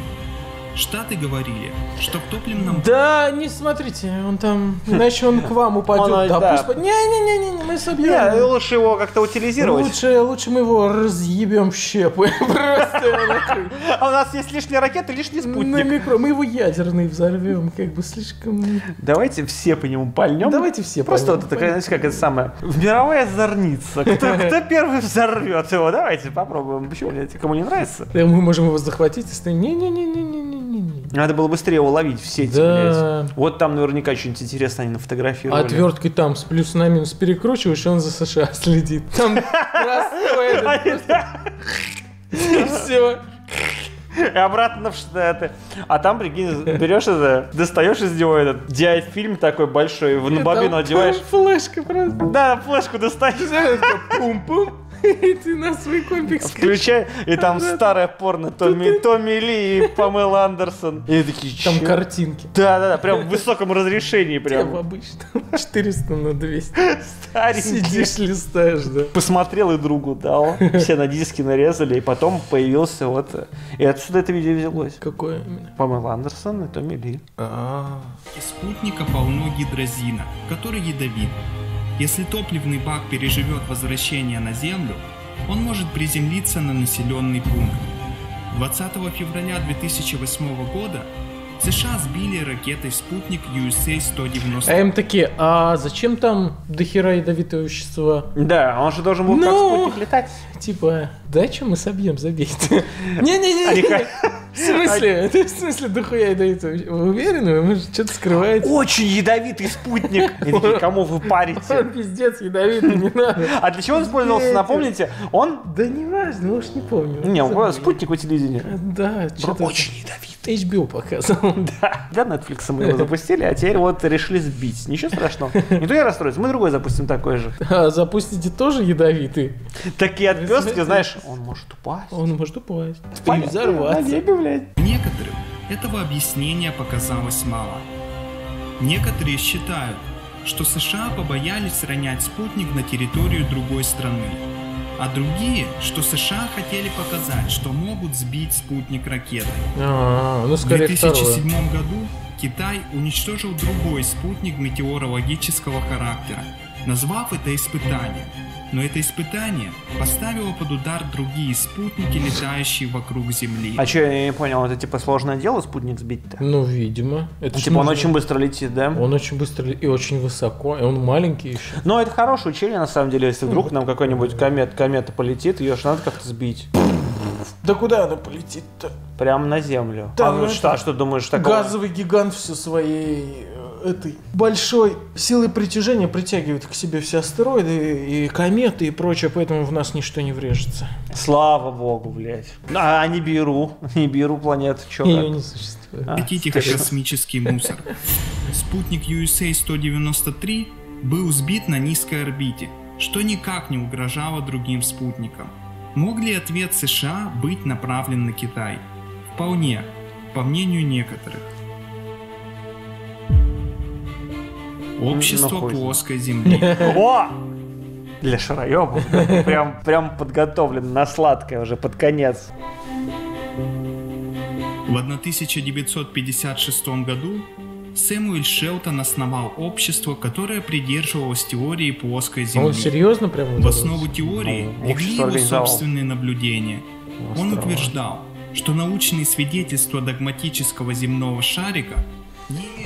Штаты говорили, что в топливном Да, не смотрите, он там, иначе он к вам упадет. Он, Да, да. пусть... Не-не-не, мы Не, собьем. лучше его как-то утилизировать. Лучше, лучше мы его разъебем в щепы. [LAUGHS] Просто. А у нас есть лишние ракеты, лишний спутник. микро. Мы его ядерный взорвем, как бы слишком... Давайте все по нему пальнем. Давайте все Просто вот это, знаете, как это самое. Мировая зорница. [LAUGHS] Кто, первый взорвет его? Давайте попробуем. Почему? Кому не нравится? Да, Мы можем его захватить и сказать, не-не-не-не-не-не-не. Надо было быстрее его ловить в сети, Да. блядь. Вот там наверняка что-нибудь интересное они нафотографировали. Отверткой там с плюс на минус перекручиваешь, и он за США [LAUGHS] следит. Там простой этот [LAUGHS] И все. И обратно в Штаты. А там, прикинь, берешь это, достаешь из него этот диафильм такой большой, в на бобину одеваешь. Флешка просто. Да, флешку достаешь. Пум-пум. И ты на свой скачиваешь. Включай, и там старое порно Томми, Томми Ли и Памела Андерсон. И такие, Там картинки. Да, да, да, прям в высоком разрешении, прям обычно. 400 [LAUGHS] на 200. старенький. Сидишь, листаешь, да. Посмотрел и другу дал. Все на диски нарезали, и потом появился вот... И отсюда это видео взялось. Какое именно? Памела Андерсон и Томми Ли. А, Из спутника полно гидрозина, который ядовит. Если топливный бак переживет возвращение на Землю, он может приземлиться на населенный пункт. 20 февраля 2008 года США сбили ракетой спутник А USA-190. им такие, а зачем там дохера ядовитые вещества? Да, он же должен был как Ну. спутник летать. Типа, да, что мы собьем, забейте. [LAUGHS] Не-не-не. В смысле? Это в смысле дохуя ядовитый? Вы уверены? Вы может, что-то скрываете? Очень ядовитый спутник. Кому вы парите? Он пиздец ядовитый, не надо. А для чего он использовался, напомните? Он... Да не важно, уж не помню. Не, спутник у телевидения. Да, что-то... Очень ядовитый. HBO показывал. [LAUGHS] Да. Для Netflix мы его запустили, а теперь вот решили сбить. Ничего страшного. Не то я расстроюсь, мы другой запустим такой же. А запустите тоже ядовитый? Такие отпестки, знаешь, он может упасть. Он может упасть. И взорваться. Блядь. Некоторым этого объяснения показалось мало. Некоторые считают, что США побоялись ронять спутник на территорию другой страны, а другие, что США хотели показать, что могут сбить спутник ракетой. А, ну В скорее 2007 второе. году Китай уничтожил другой спутник метеорологического характера, назвав это испытанием. Но это испытание поставило под удар другие спутники, летающие вокруг Земли. А что, я не понял, это типа сложное дело спутник сбить-то? Ну, видимо. Это Типа он нужно- очень быстро летит, да? Он очень быстро и очень высоко, и он маленький еще. Но это хорошее учение, на самом деле, если вдруг нам какой-нибудь комет, комета полетит, ее же надо как-то сбить. Да куда она полетит-то? Прямо на землю. Да, а ну ну что, а что думаешь такого? Газовый гигант все своей этой большой силой притяжения притягивает к себе все астероиды и кометы и прочее, поэтому в нас ничто не врежется. Слава богу, блядь. А [LAUGHS] не беру, не беру планету, чё Ее как? не существует. А, Хотите скажи. космический мусор? Спутник USA-193 был сбит на низкой орбите, что никак не угрожало другим спутникам. Мог ли ответ США быть направлен на Китай? Вполне, по мнению некоторых. Общество Ну, плоской Земли. [LAUGHS] О! Для шароебов. Прям, прям подготовлен на сладкое уже под конец. В 1956 году Сэмюэль Шелтон основал общество, которое придерживалось теории плоской Земли. он серьезно прям В основу теории Ну, легли его собственные наблюдения. Он утверждал, что научные свидетельства догматического земного шарика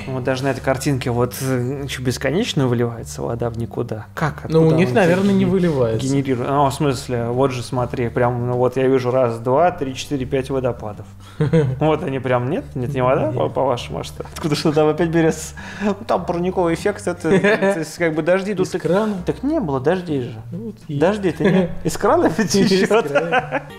Вот даже на этой картинке вот э, чё, бесконечно выливается вода в никуда. Как? Ну, у них, наверное, не выливается. Генерирует. Ну, в смысле, вот же смотри, прям, ну вот я вижу раз, два, три, четыре, пять водопадов. [LAUGHS] Вот они прям, нет? Нет, не вода, по- по-вашему, а что? Откуда что там опять берется? Ну, там парниковый эффект, это, как бы дожди идут. Из так- крана? Так не было дождей же. Ну, Дожди-то нет. Из крана [LAUGHS] течет.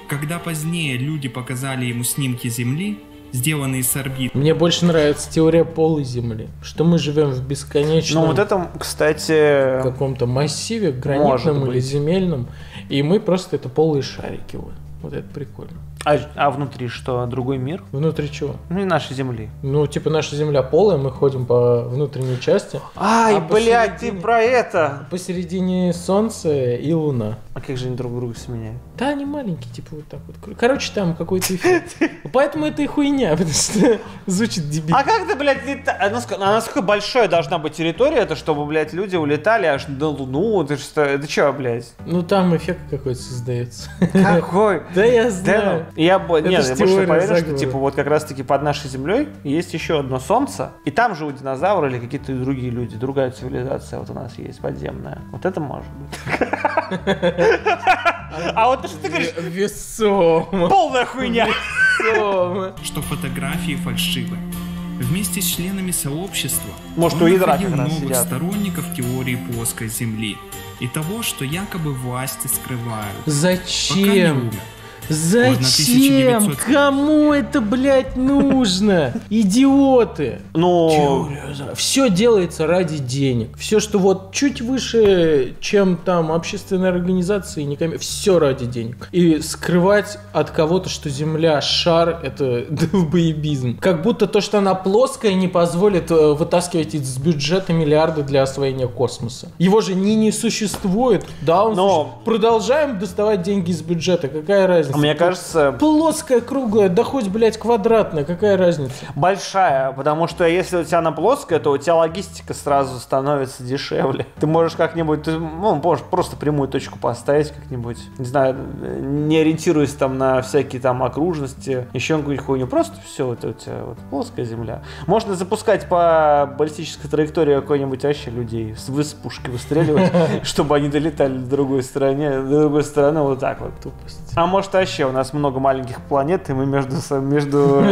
Когда позднее люди показали ему снимки Земли, сделанные с орбит, Мне больше нравится теория полой Земли, что мы живем в бесконечном Ну, вот это, кстати, каком-то массиве гранитном или быть. земельном, и мы просто это полые шарики. Вот, вот это прикольно. А, а внутри что, другой мир? Внутри чего? Ну, и нашей Земли. Ну, типа наша Земля полая, мы ходим по внутренней части. Ай, А блядь, ты про это! Посередине Солнце и Луна. А как же они друг друга сменяют? Да, они маленькие, типа вот так вот. Короче, там какой-то эффект. [LAUGHS] Поэтому это и хуйня, [LAUGHS] потому что звучит дебильно. А как ты, блядь, лета- а насколько, а насколько большая должна быть территория, это чтобы, блядь, люди улетали аж на Луну? Это что, это что, блядь? Ну, там эффект какой-то создается. Какой? [LAUGHS] Да я знаю. Я, Это нет, я больше поверю, что заговора. типа вот как раз таки под нашей землей есть еще одно солнце, и там живут динозавры или какие-то другие люди, другая цивилизация вот у нас есть подземная. Вот это может быть. А вот то, что ты говоришь, Весомо. полная хуйня. Весомо. что фотографии фальшивы. Вместе с членами сообщества Может, он у ядра находил как раз новых сидят. сторонников теории плоской Земли и того, что якобы власти скрывают. Пока не Зачем? умер. Зачем? 1900. Кому это, блядь, нужно? [LAUGHS] Идиоты. Ну, Все делается ради денег. Все, что вот чуть выше, чем там общественные организации, никому, все ради денег. И скрывать от кого-то, что Земля шар, это [LAUGHS] долбоебизм. Как будто то, что она плоская, не позволит э, вытаскивать из бюджета миллиарды для освоения космоса. Его же не не существует. Да, он Но- существует. Продолжаем доставать деньги из бюджета. Какая разница? Мне кажется, Плоская, круглая, да хоть, блядь, квадратная, какая разница? большая, потому что если у тебя она плоская, то у тебя логистика сразу становится дешевле. Ты можешь как-нибудь, ты, ну, можешь просто прямую точку поставить как-нибудь, не знаю, не ориентируясь там на всякие там окружности, еще какую-нибудь хуйню. Просто все, это у тебя вот плоская земля. Можно запускать по баллистической траектории какой-нибудь вообще людей с пушки выстреливать, [LAUGHS] чтобы они долетали до другой стороны, до другой стороны вот так вот. Тупость. А может вообще вообще у нас много маленьких планет, и мы между, между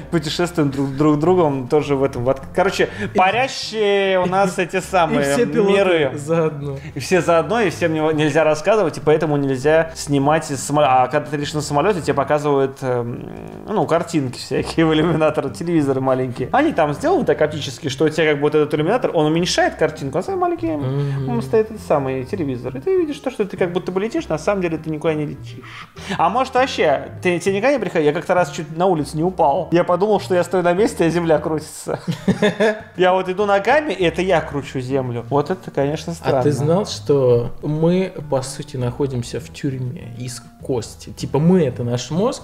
[LAUGHS] путешествуем друг, друг другом тоже в этом. Вот, Короче, парящие у нас [LAUGHS] эти И самые все пилоты миры. заодно. И все заодно, и всем не- нельзя рассказывать, и поэтому нельзя снимать из самолета. А когда ты лишь на самолете, тебе показывают, эм, ну, картинки всякие в иллюминаторе, телевизоры маленькие. Они там сделаны так оптически, что у тебя как вот этот иллюминатор, он уменьшает картинку, а самый маленький он стоит этот самый телевизор. И ты видишь то, что ты как будто бы летишь, на самом деле ты никуда не летишь. А может вообще, ты, тебе никогда не приходил? Я как-то раз чуть на улице не упал. Я подумал, что я стою на месте, а земля крутится. [LAUGHS] Я вот иду ногами, и это я кручу землю. Вот это, конечно, странно. А ты знал, что мы, по сути, находимся в тюрьме из кости? Типа мы — это наш мозг,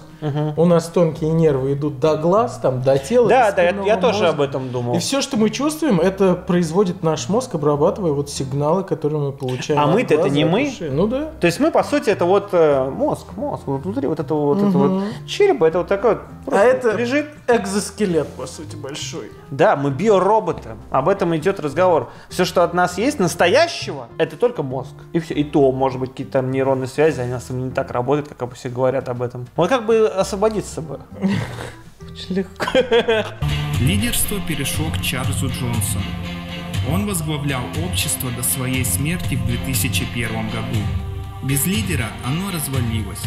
у нас тонкие нервы идут до глаз, там, до тела. Да, да, я, тоже об этом думал. И все, что мы чувствуем, это производит наш мозг, обрабатывая вот сигналы, которые мы получаем. А мы-то это не мы? Ну да. То есть мы, по сути, это вот э, мозг, мозг, внутри вот этого вот, этого вот черепа, это вот такой вот А это лежит. экзоскелет, по сути, большой. Да, мы биороботы. Об этом идет разговор. Все, что от нас есть, настоящего, это только мозг. И все. И то, может быть, какие-то там нейронные связи, они на самом деле не так работают, как обычно говорят об этом. Вот как бы освободиться бы. Очень легко. Лидерство перешло к Чарльзу Джонсону. Он возглавлял общество до своей смерти в 2001 году. Без лидера оно развалилось.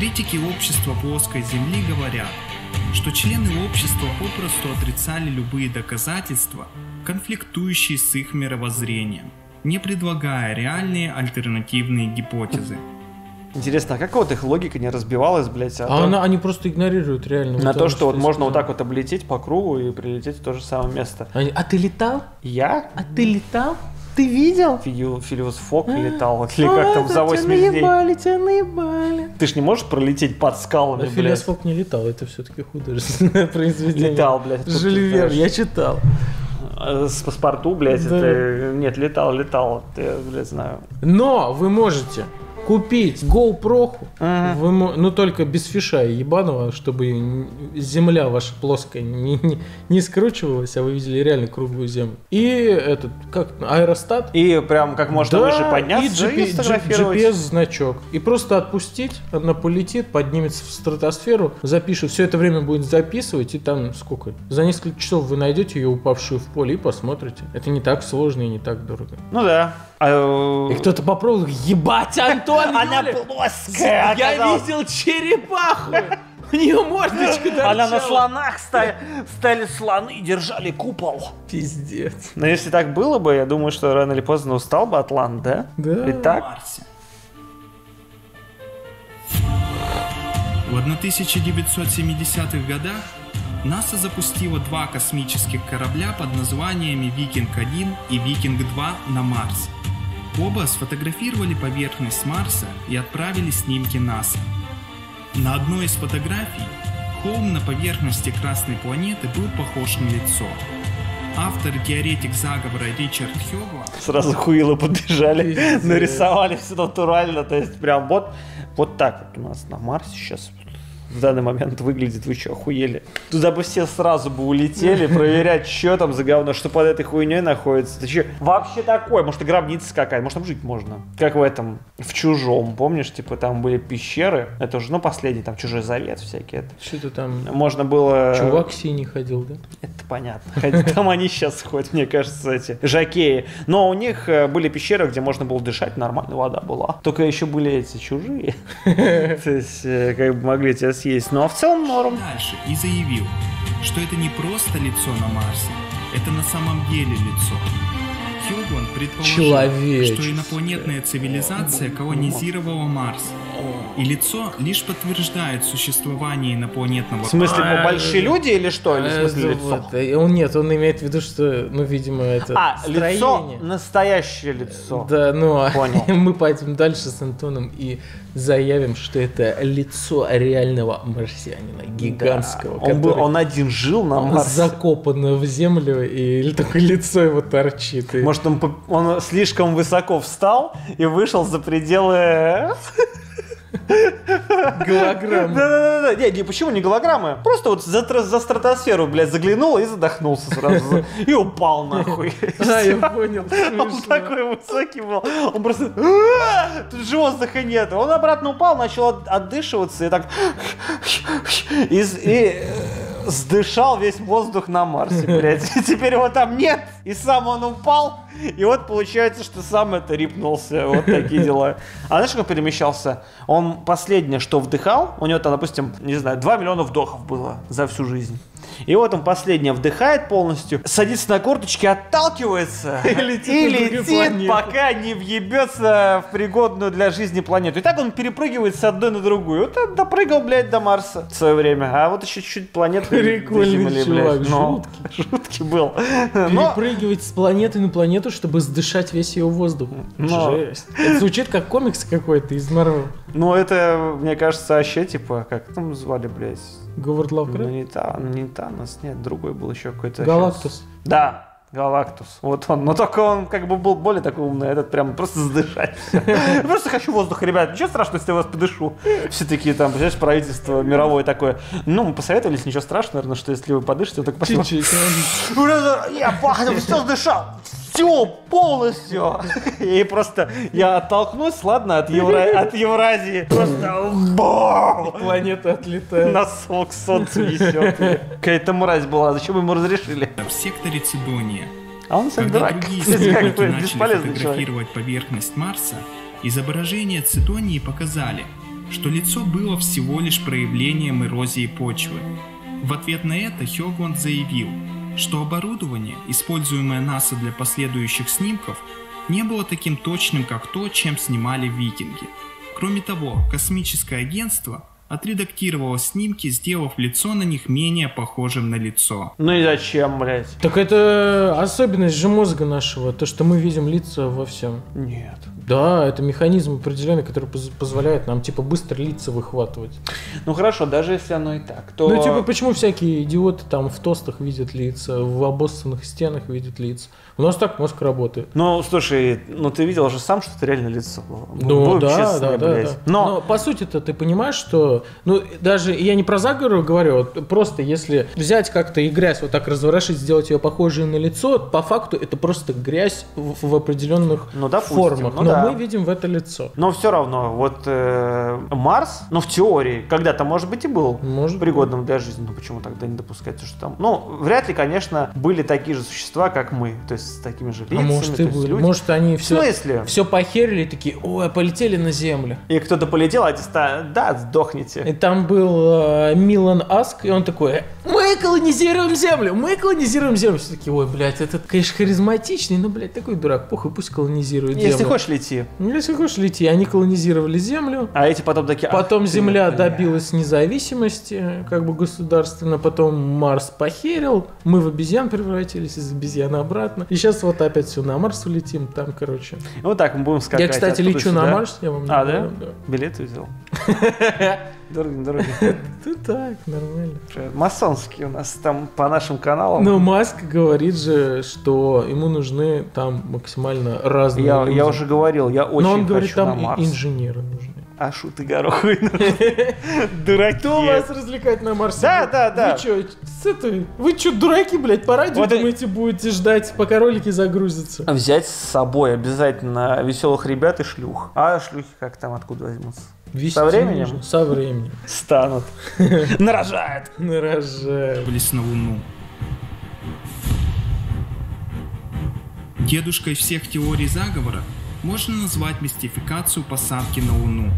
Критики общества плоской земли говорят, что члены общества попросту отрицали любые доказательства, конфликтующие с их мировоззрением, не предлагая реальные альтернативные гипотезы. Интересно, а как вот их логика не разбивалась, блядь, а А то- она, они просто игнорируют реально. на вот то, что вот можно вот так вот облететь по кругу и прилететь в то же самое место. А ты летал? Я? А ты летал? Ты видел? Фили- Филиус Фок летал, или А, как там это за 8 тебя дней. наебали, тебя наебали. Ты ж не можешь пролететь под скалами, А блядь. Фок не летал, это все-таки художественное [LAUGHS] произведение. Летал, блядь. знаешь. я читал. С паспорту, блядь, Да. это... Нет, летал, летал, я, блядь, знаю. Но вы можете купить GoPro, Мгм. вы ну только без фиша ебаного, чтобы земля ваша плоская не, не, не скручивалась, а вы видели реально круглую землю. И этот, как, аэростат. И прям как можно Да, выше подняться и и, сфотографировать. GPS-значок. И просто отпустить, она полетит, поднимется в стратосферу, запишет. Все это время будет записывать, и там сколько? За несколько часов вы найдете ее упавшую в поле и посмотрите. Это не так сложно и не так дорого. Ну да. А, И кто-то попробовал, ебать, Антон, [LAUGHS] Она Юля, плоская Я оказалась. видел черепаху! У нее мордочка торчала. Она на слонах стали, стали слоны и держали купол. Пиздец. Но если так было бы, я думаю, что рано или поздно устал бы Атлант, да? Да. Ведь так? Марсе. В 1970-х годах НАСА запустила два космических корабля под названиями «Викинг-1» и «Викинг-2» на Марс. Оба сфотографировали поверхность Марса и отправили снимки НАСА. На одной из фотографий холм на поверхности Красной планеты был похож на лицо. Автор-теоретик заговора Ричард Хёгла Сразу хуило подбежали, нарисовали все натурально. То есть прям вот, вот так вот у нас на Марсе сейчас в данный момент выглядит. Вы что, охуели? Туда бы все сразу бы улетели, проверять, [LAUGHS] что там за говно, что под этой хуйней находится. Ты что, вообще такое? Может, и гробница какая? Может, там жить можно? Как в этом, в Чужом, помнишь? Типа там были пещеры. Это уже, ну, последний, там Чужой Завет всякие. Что-то там... Можно было... Чувак синий ходил, да? Это понятно. [LAUGHS] Там они сейчас ходят, мне кажется, эти жакеи. Но у них э, были пещеры, где можно было дышать, нормальная вода была. Только еще были эти чужие. [LAUGHS] То есть, э, как бы могли тебя съесть. Ну, а в целом норм. дальше и заявил, что это не просто лицо на Марсе, это на самом деле лицо. Хьюгон предположил, что инопланетная цивилизация колонизировала Марс. И лицо лишь подтверждает существование инопланетного В смысле, А, ну, большие люди или что? Или в смысле лицо? э, Он нет, он имеет в виду, что, ну, видимо, это А, лицо, строение. настоящее лицо. Да, ну, а Понял. [LAUGHS] мы пойдем дальше с Антоном и заявим, что это лицо реального марсианина, гигантского, Да. Он, был, он один жил на Марсе. закопан в землю, и только лицо его торчит. и- Может, он, он слишком высоко встал и вышел за пределы Голограмма. Да-да-да, не, не, почему не голограммы? Просто вот за, за стратосферу, блядь, заглянул и задохнулся сразу. И упал нахуй. А, я понял. Он такой высокий был. Он просто... «А, Тут же воздуха нет. Он обратно упал, начал от- отдышиваться и так... И, э, сдышал весь воздух на Марсе, блядь. И теперь его там нет. И сам он упал. И вот получается, что сам это рипнулся. Вот такие дела. А знаешь, как перемещался? Он последнее, что вдыхал, у него там, допустим, не знаю, 2 миллиона вдохов было за всю жизнь. И вот он последнее вдыхает полностью, садится на корточки, отталкивается [LAUGHS] И летит и летит, планету. пока не въебется в пригодную для жизни планету. И так он перепрыгивает с одной на другую. Вот он допрыгал, блядь, до Марса в свое время. А вот еще чуть-чуть планет до [LAUGHS] Прикольный чувак, блядь. Ну, [LAUGHS] жуткий был. Но Перепрыгивать с планеты на планету, чтобы сдышать весь ее воздух. Но- Жесть. Это звучит как комикс какой-то из Марвел. Ну, это, мне кажется, вообще, типа, как там звали, блядь? Говард Ну, Лавкрафт? не, та, не Танос, нет, другой был еще какой-то. Галактус. Да, Галактус. Вот он. Но только он как бы был более такой умный, а этот прям просто задышать. Просто хочу воздуха, ребят. Ничего страшного, если я вас подышу. Все такие там, представляешь, правительство мировое такое. Ну, мы посоветовались, ничего страшного, наверное, что если вы подышите, только спасибо. Чуть-чуть. [LAUGHS] Я пахну, все сдышал. Все, полностью. И просто я оттолкнусь, ладно, от, Евра- от Евразии. Просто бам! Планета отлетает. Носок солнце несет. Какая-то мразь была, зачем ему разрешили? в секторе Цидония. А он сам Когда дурак. другие бы начали человек. фотографировать поверхность Марса, изображения Цидонии показали, что лицо было всего лишь проявлением эрозии почвы. В ответ на это Хёгланд заявил, что оборудование, используемое НАСА для последующих снимков, не было таким точным, как то, чем снимали викинги. Кроме того, космическое агентство отредактировало снимки, сделав лицо на них менее похожим на лицо. Ну и зачем, блядь? Так это особенность же мозга нашего, то, что мы видим лица во всем. Нет. Да, это механизм определенный, который поз- позволяет нам, типа, быстро лица выхватывать. Ну хорошо, даже если оно и так, то... Ну, типа, почему всякие идиоты там в тостах видят лица, в обоссанных стенах видят лица? У нас так мозг работает. Ну, слушай, ну ты видел же сам, что это реально лицо. Ну Будем да, честными, да, да, блядь. да. Но, по сути-то ты понимаешь, что, ну даже я не про заговор говорю, вот просто если взять как-то и грязь вот так разворошить, сделать ее похожей на лицо, по факту это просто грязь в, в определенных Ну, допустим, формах. ну Но да. мы видим в это лицо. но все равно, вот э, Марс, ну в теории, когда-то, может быть, и был Может быть. пригодным для жизни. Ну почему тогда не допускать, что там... Ну, вряд ли, конечно, были такие же существа, как мы. То есть с такими же лицами. А может были. люди. Может они В все, смысле? все похерили и такие, ой, полетели на землю. И кто-то полетел, а эти ста... Да, сдохните. И там был э, Милан Аск, и он такой, мы колонизируем землю, мы колонизируем землю. Все такие, ой, блядь, этот, конечно, харизматичный, но, блядь, такой дурак, похуй, пусть колонизирует землю. Если хочешь, лети. Ну, если хочешь лети, они колонизировали землю, А эти потом такие... «Ах Потом ты, Земля бля». добилась независимости, как бы государственно, потом Марс похерил, мы в обезьян превратились из обезьян обратно. И сейчас вот опять все на Марс улетим, там, короче. Ну так, мы будем скакать я, кстати, лечу на сюда. Марс, я вам А, говорю, да? Билеты взял. [LAUGHS] Дорого, дорого. Ты так, нормально. Масонские у нас там по нашим каналам. Но Маск говорит же, что ему нужны там максимально разные я, я уже говорил, я очень Но он говорит, на там инженеры нужны. А шу ты горохуй. [LAUGHS] Дураки. Кто вас развлекать на Марсе? Да, да, да. Вы чё, с этой- Вы чё, дураки, блядь, по радио Вот и- думаете, будете ждать, пока ролики загрузятся? Взять с собой обязательно веселых ребят и шлюх. А шлюхи как там, откуда возьмутся? Вести Со временем? нужно. Со временем. [LAUGHS] Станут. [LAUGHS] Нарожают. Нарожаю. отправились на Луну. Дедушкой всех теорий заговора можно назвать мистификацию посадки на Луну.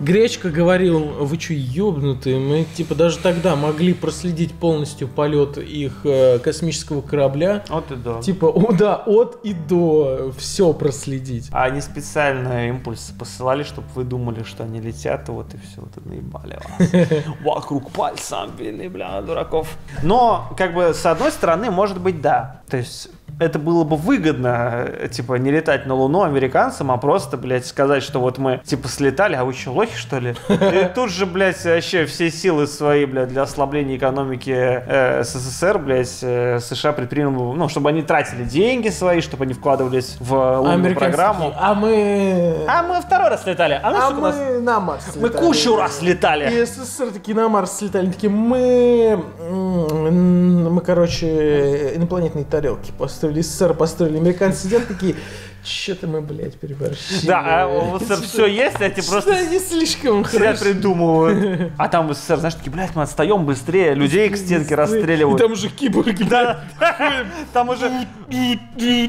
Гречка говорил, вы чё, ёбнутые? Мы, типа, даже тогда могли проследить полностью полет их э, космического корабля. Вот и да. Типа, о, да, от и до все проследить. А они специально импульсы посылали, чтобы вы думали, что они летят, и вот и все, вот и наебали вас. [LAUGHS] Вокруг пальца били, бля, дураков. Но, как бы, с одной стороны, может быть, да. То есть, это было бы выгодно, э, типа, не летать на Луну американцам, а просто, блядь, сказать, что вот мы, типа, слетали, а вы что, лохи, что ли? И тут же, блядь, вообще все силы свои, блядь, для ослабления экономики э, СССР, блядь, э, США предпринял, бы, ну, чтобы они тратили деньги свои, чтобы они вкладывались в лунную Американцы программу. А мы... А мы второй раз летали. А, А у нас- мы на Марс мы слетали. кучу раз летали. И СССР такие на Марс слетали. Они такие, мы... Мы, короче, инопланетные тарелки построили. СССР построили. Американцы сидят такие, что-то мы, блядь, переборщили. Да, а у СССР все есть, а эти просто не слишком сидят придумывают. [LAUGHS] А там в сср, знаешь, такие, блядь, мы отстаем быстрее, людей к стенке И расстреливают. там уже киборги, Да, [LAUGHS] там уже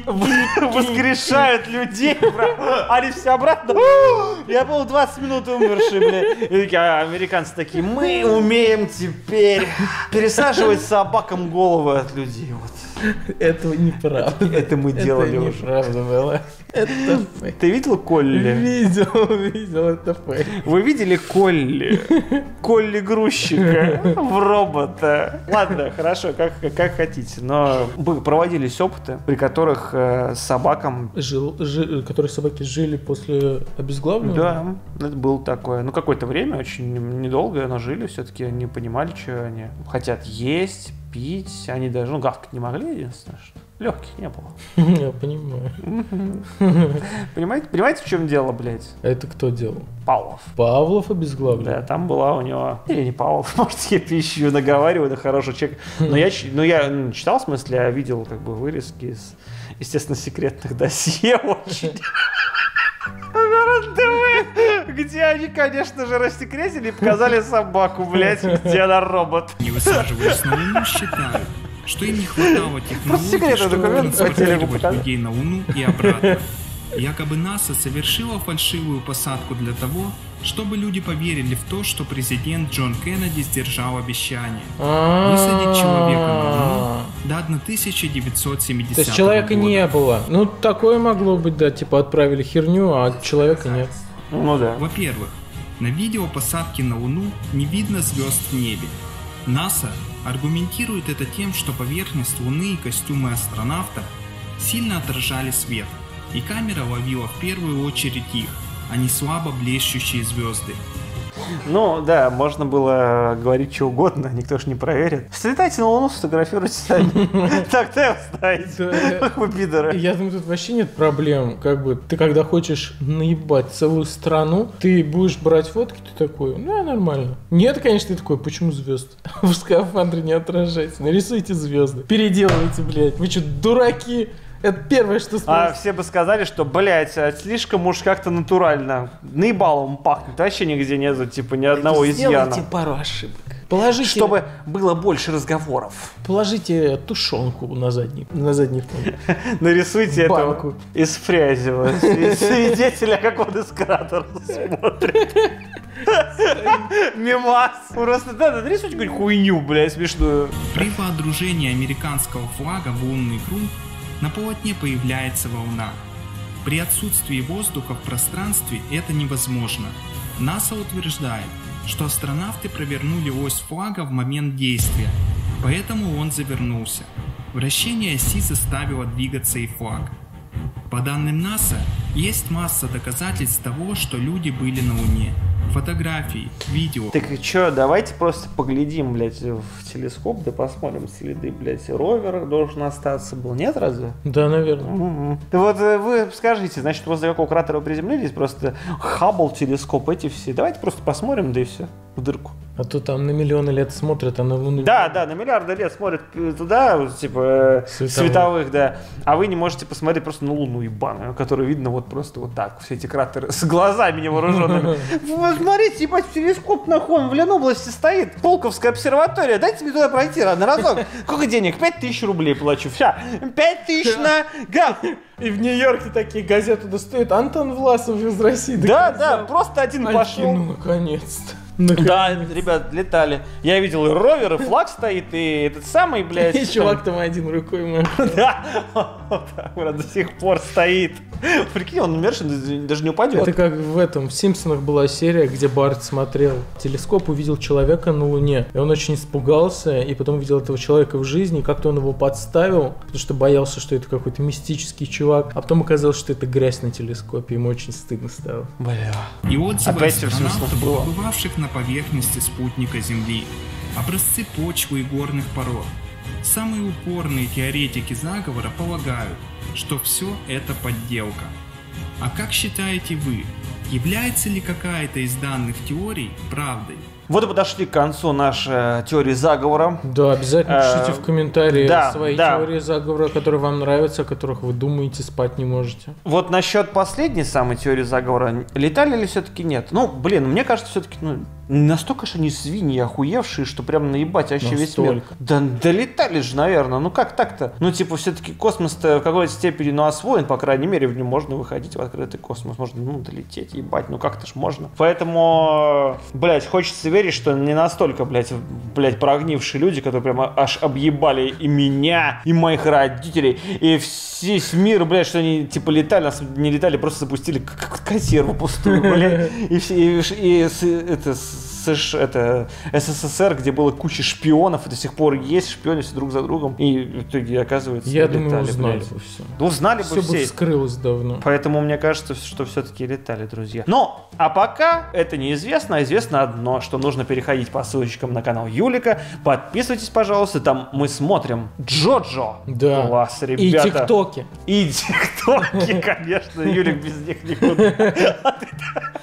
воскрешают людей, они все обратно. Я был 20 минут умерший, бля. И такие, а американцы такие, мы умеем теперь пересаживать собакам головы от людей. Вот. Этого неправда. Это мы делали Это уже. неправда было. Это фейк. Ты видел Колли? Видел, видел, это фейк. Вы видели Колли? Колли грузчика в робота. Ладно, хорошо, как, как хотите. Но проводились опыты, при которых э, собакам Жил, жи- которые собаки жили после обезглавливания? Да, это было такое. Ну, какое-то время, очень недолго, но жили все-таки, они понимали, что они хотят есть, пить. Они даже, ну, гавкать не могли, единственное, что легких не было. [LAUGHS] Я понимаю. [LAUGHS] Понимаете, понимаете, в чем дело, блядь? А это кто делал? Павлов. Павлов обезглавлен? Да, там была у него... Или не Павлов, [LAUGHS] может, я пищу наговариваю, да хороший человек. Но я, ну, я ну, читал, в смысле, я видел как бы вырезки из, естественно, секретных досье очень. На РЕН-ТВ, где они, конечно же, рассекретили и показали собаку, блядь, где она робот. не высаживаясь на Луну, считают, что им не хватало технологий, чтобы транспортировать людей на Луну и обратно. Якобы НАСА совершила фальшивую посадку для того, чтобы люди поверили в то, что президент Джон Кеннеди сдержал обещание высадить человека на Луну до 1970 То есть человека года. не было. Ну, такое могло быть, да, типа отправили херню, а человека нет. Ну да. Во-первых, на видео посадки на Луну не видно звезд в небе. НАСА аргументирует это тем, что поверхность Луны и костюмы астронавтов сильно отражали свет, и камера ловила в первую очередь их, а не слабо блещущие звезды. Ну да, можно было говорить что угодно, [LAUGHS] никто ж не проверит. Слетайте на Луну, сфотографируйте сами. [LAUGHS] Тогда узнаете. Да. Ах вы пидоры. Я думаю, тут вообще нет проблем. Как бы ты когда хочешь наебать целую страну, ты будешь брать фотки, ты такой, ну, нормально. Нет, конечно, ты такой, почему звезд? [LAUGHS] В скафандре не отражайте. Нарисуйте звезды. Переделывайте, блядь. Вы что, дураки? Это первое, что А спросят. все бы сказали, что, блядь, а слишком уж как-то натурально. Наебалом пахнет. Вообще нигде нету, типа, ни одного изъяна. Сделайте пару ошибок. Положите, Чтобы было больше разговоров. положите тушенку на задний, на задний фон. [LAUGHS] Нарисуйте этого из Фрязева. сви- Свидетеля, как он из кратера смотрит. [LAUGHS] Мимас. Просто, да, да, нарисуйте какую-нибудь хуйню, блядь, смешную. При водружении американского флага в лунный круг на полотне появляется волна. При отсутствии воздуха в пространстве это невозможно. НАСА утверждает, что астронавты провернули ось флага в момент действия, поэтому он завернулся. Вращение оси заставило двигаться и флаг. По данным НАСА, есть масса доказательств того, что люди были на Луне. Фотографии, видео, Так чё, давайте просто поглядим, блядь, в телескоп, да посмотрим следы, блядь, ровер должен остаться был, нет разве? Да, наверное. Мгм. Да Вот э, вы скажите, значит, возле какого кратера вы приземлились, просто Хаббл, телескоп, эти все. Давайте просто посмотрим, да и все, в дырку. А то там на миллионы лет смотрят, а на Луну... Да, да, на миллиарды лет смотрят э, туда, типа, э, Световых. световых, да. А вы не можете посмотреть просто на Луну ебаную, которую видно вот просто вот так, все эти кратеры с глазами невооруженными. [LAUGHS] Вы смотрите, ебать, телескоп нахуй, в Ленобласти стоит, Полковская обсерватория, дайте мне туда пройти на разок. Сколько денег? Пять тысяч рублей плачу. Вся. Пять тысяч на гав. И в Нью-Йорке такие газеты достают. Антон Власов из России. Да, да, просто один пошел. Ну, Да, ребят, летали. Я видел и ровер, и флаг стоит, и этот самый, блядь. И чувак там один рукой машет. [LAUGHS] Да, вот так вот до сих пор стоит. Прикинь, он умерший, даже не упадет. Это как в этом, в Симпсонах была серия, где Барт смотрел телескоп, увидел человека на Луне, и он очень испугался, и потом увидел этого человека в жизни, и как-то он его подставил, потому что боялся, что это какой-то мистический чувак, а потом оказалось, что это грязь на телескопе, ему очень стыдно стало. Бля. И отзывы Опять смешно было. побывавших на поверхности спутника Земли, образцы почвы и горных пород. Самые упорные теоретики заговора полагают, что все это подделка. А как считаете вы, является ли какая-то из данных теорий правдой? Вот и подошли к концу нашей теории заговора. Да, обязательно Э, пишите в комментарии да, свои да. теории заговора, которые вам нравятся, о которых вы думаете, спать не можете. Вот насчет последней самой теории заговора, летали ли все-таки нет? Ну, блин, мне кажется, все-таки, ну, настолько же они свиньи охуевшие, что прям наебать вообще весь мир. Настолько. Да, да летали же, наверное. Ну как так-то? Ну, типа, все-таки космос-то в какой-то степени, ну, освоен, по крайней мере, в нем можно выходить в открытый космос. Можно, ну, долететь, ебать, ну как-то ж можно. Поэтому, блядь, хочется верить, что не настолько, блядь, блядь, прогнившие люди, которые прям аж объебали и меня, и моих родителей, и весь мир, блядь, что они, типа, летали, нас не летали, просто запустили консерву пустую, блядь, и, все- и, и с- это, Thank you. США, это СССР, где было куча шпионов, и до сих пор есть шпионы все друг за другом, и в итоге, оказывается, Я летали, думаю, узнали блядь. бы все. Ну, знали Все бы бы все. вскрылось давно. Поэтому мне кажется, что все-таки летали, друзья. Но, а пока это неизвестно, а известно одно, что нужно переходить по ссылочкам на канал Юлика. Подписывайтесь, пожалуйста, там мы смотрим Джоджо. Да. Класс, И ребята. тиктоки. И тиктоки, [LAUGHS] конечно. Юлик без них никуда. [LAUGHS]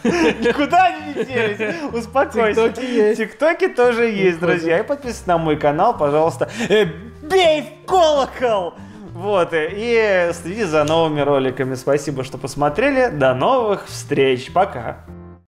Никуда не делись. Успокойся. Тиктоки есть. Тиктоки тоже есть, друзья. И подписывайтесь на мой канал, пожалуйста. Э, Бей в колокол! Вот, э, и следи за новыми роликами. Спасибо, что посмотрели. До новых встреч. Пока.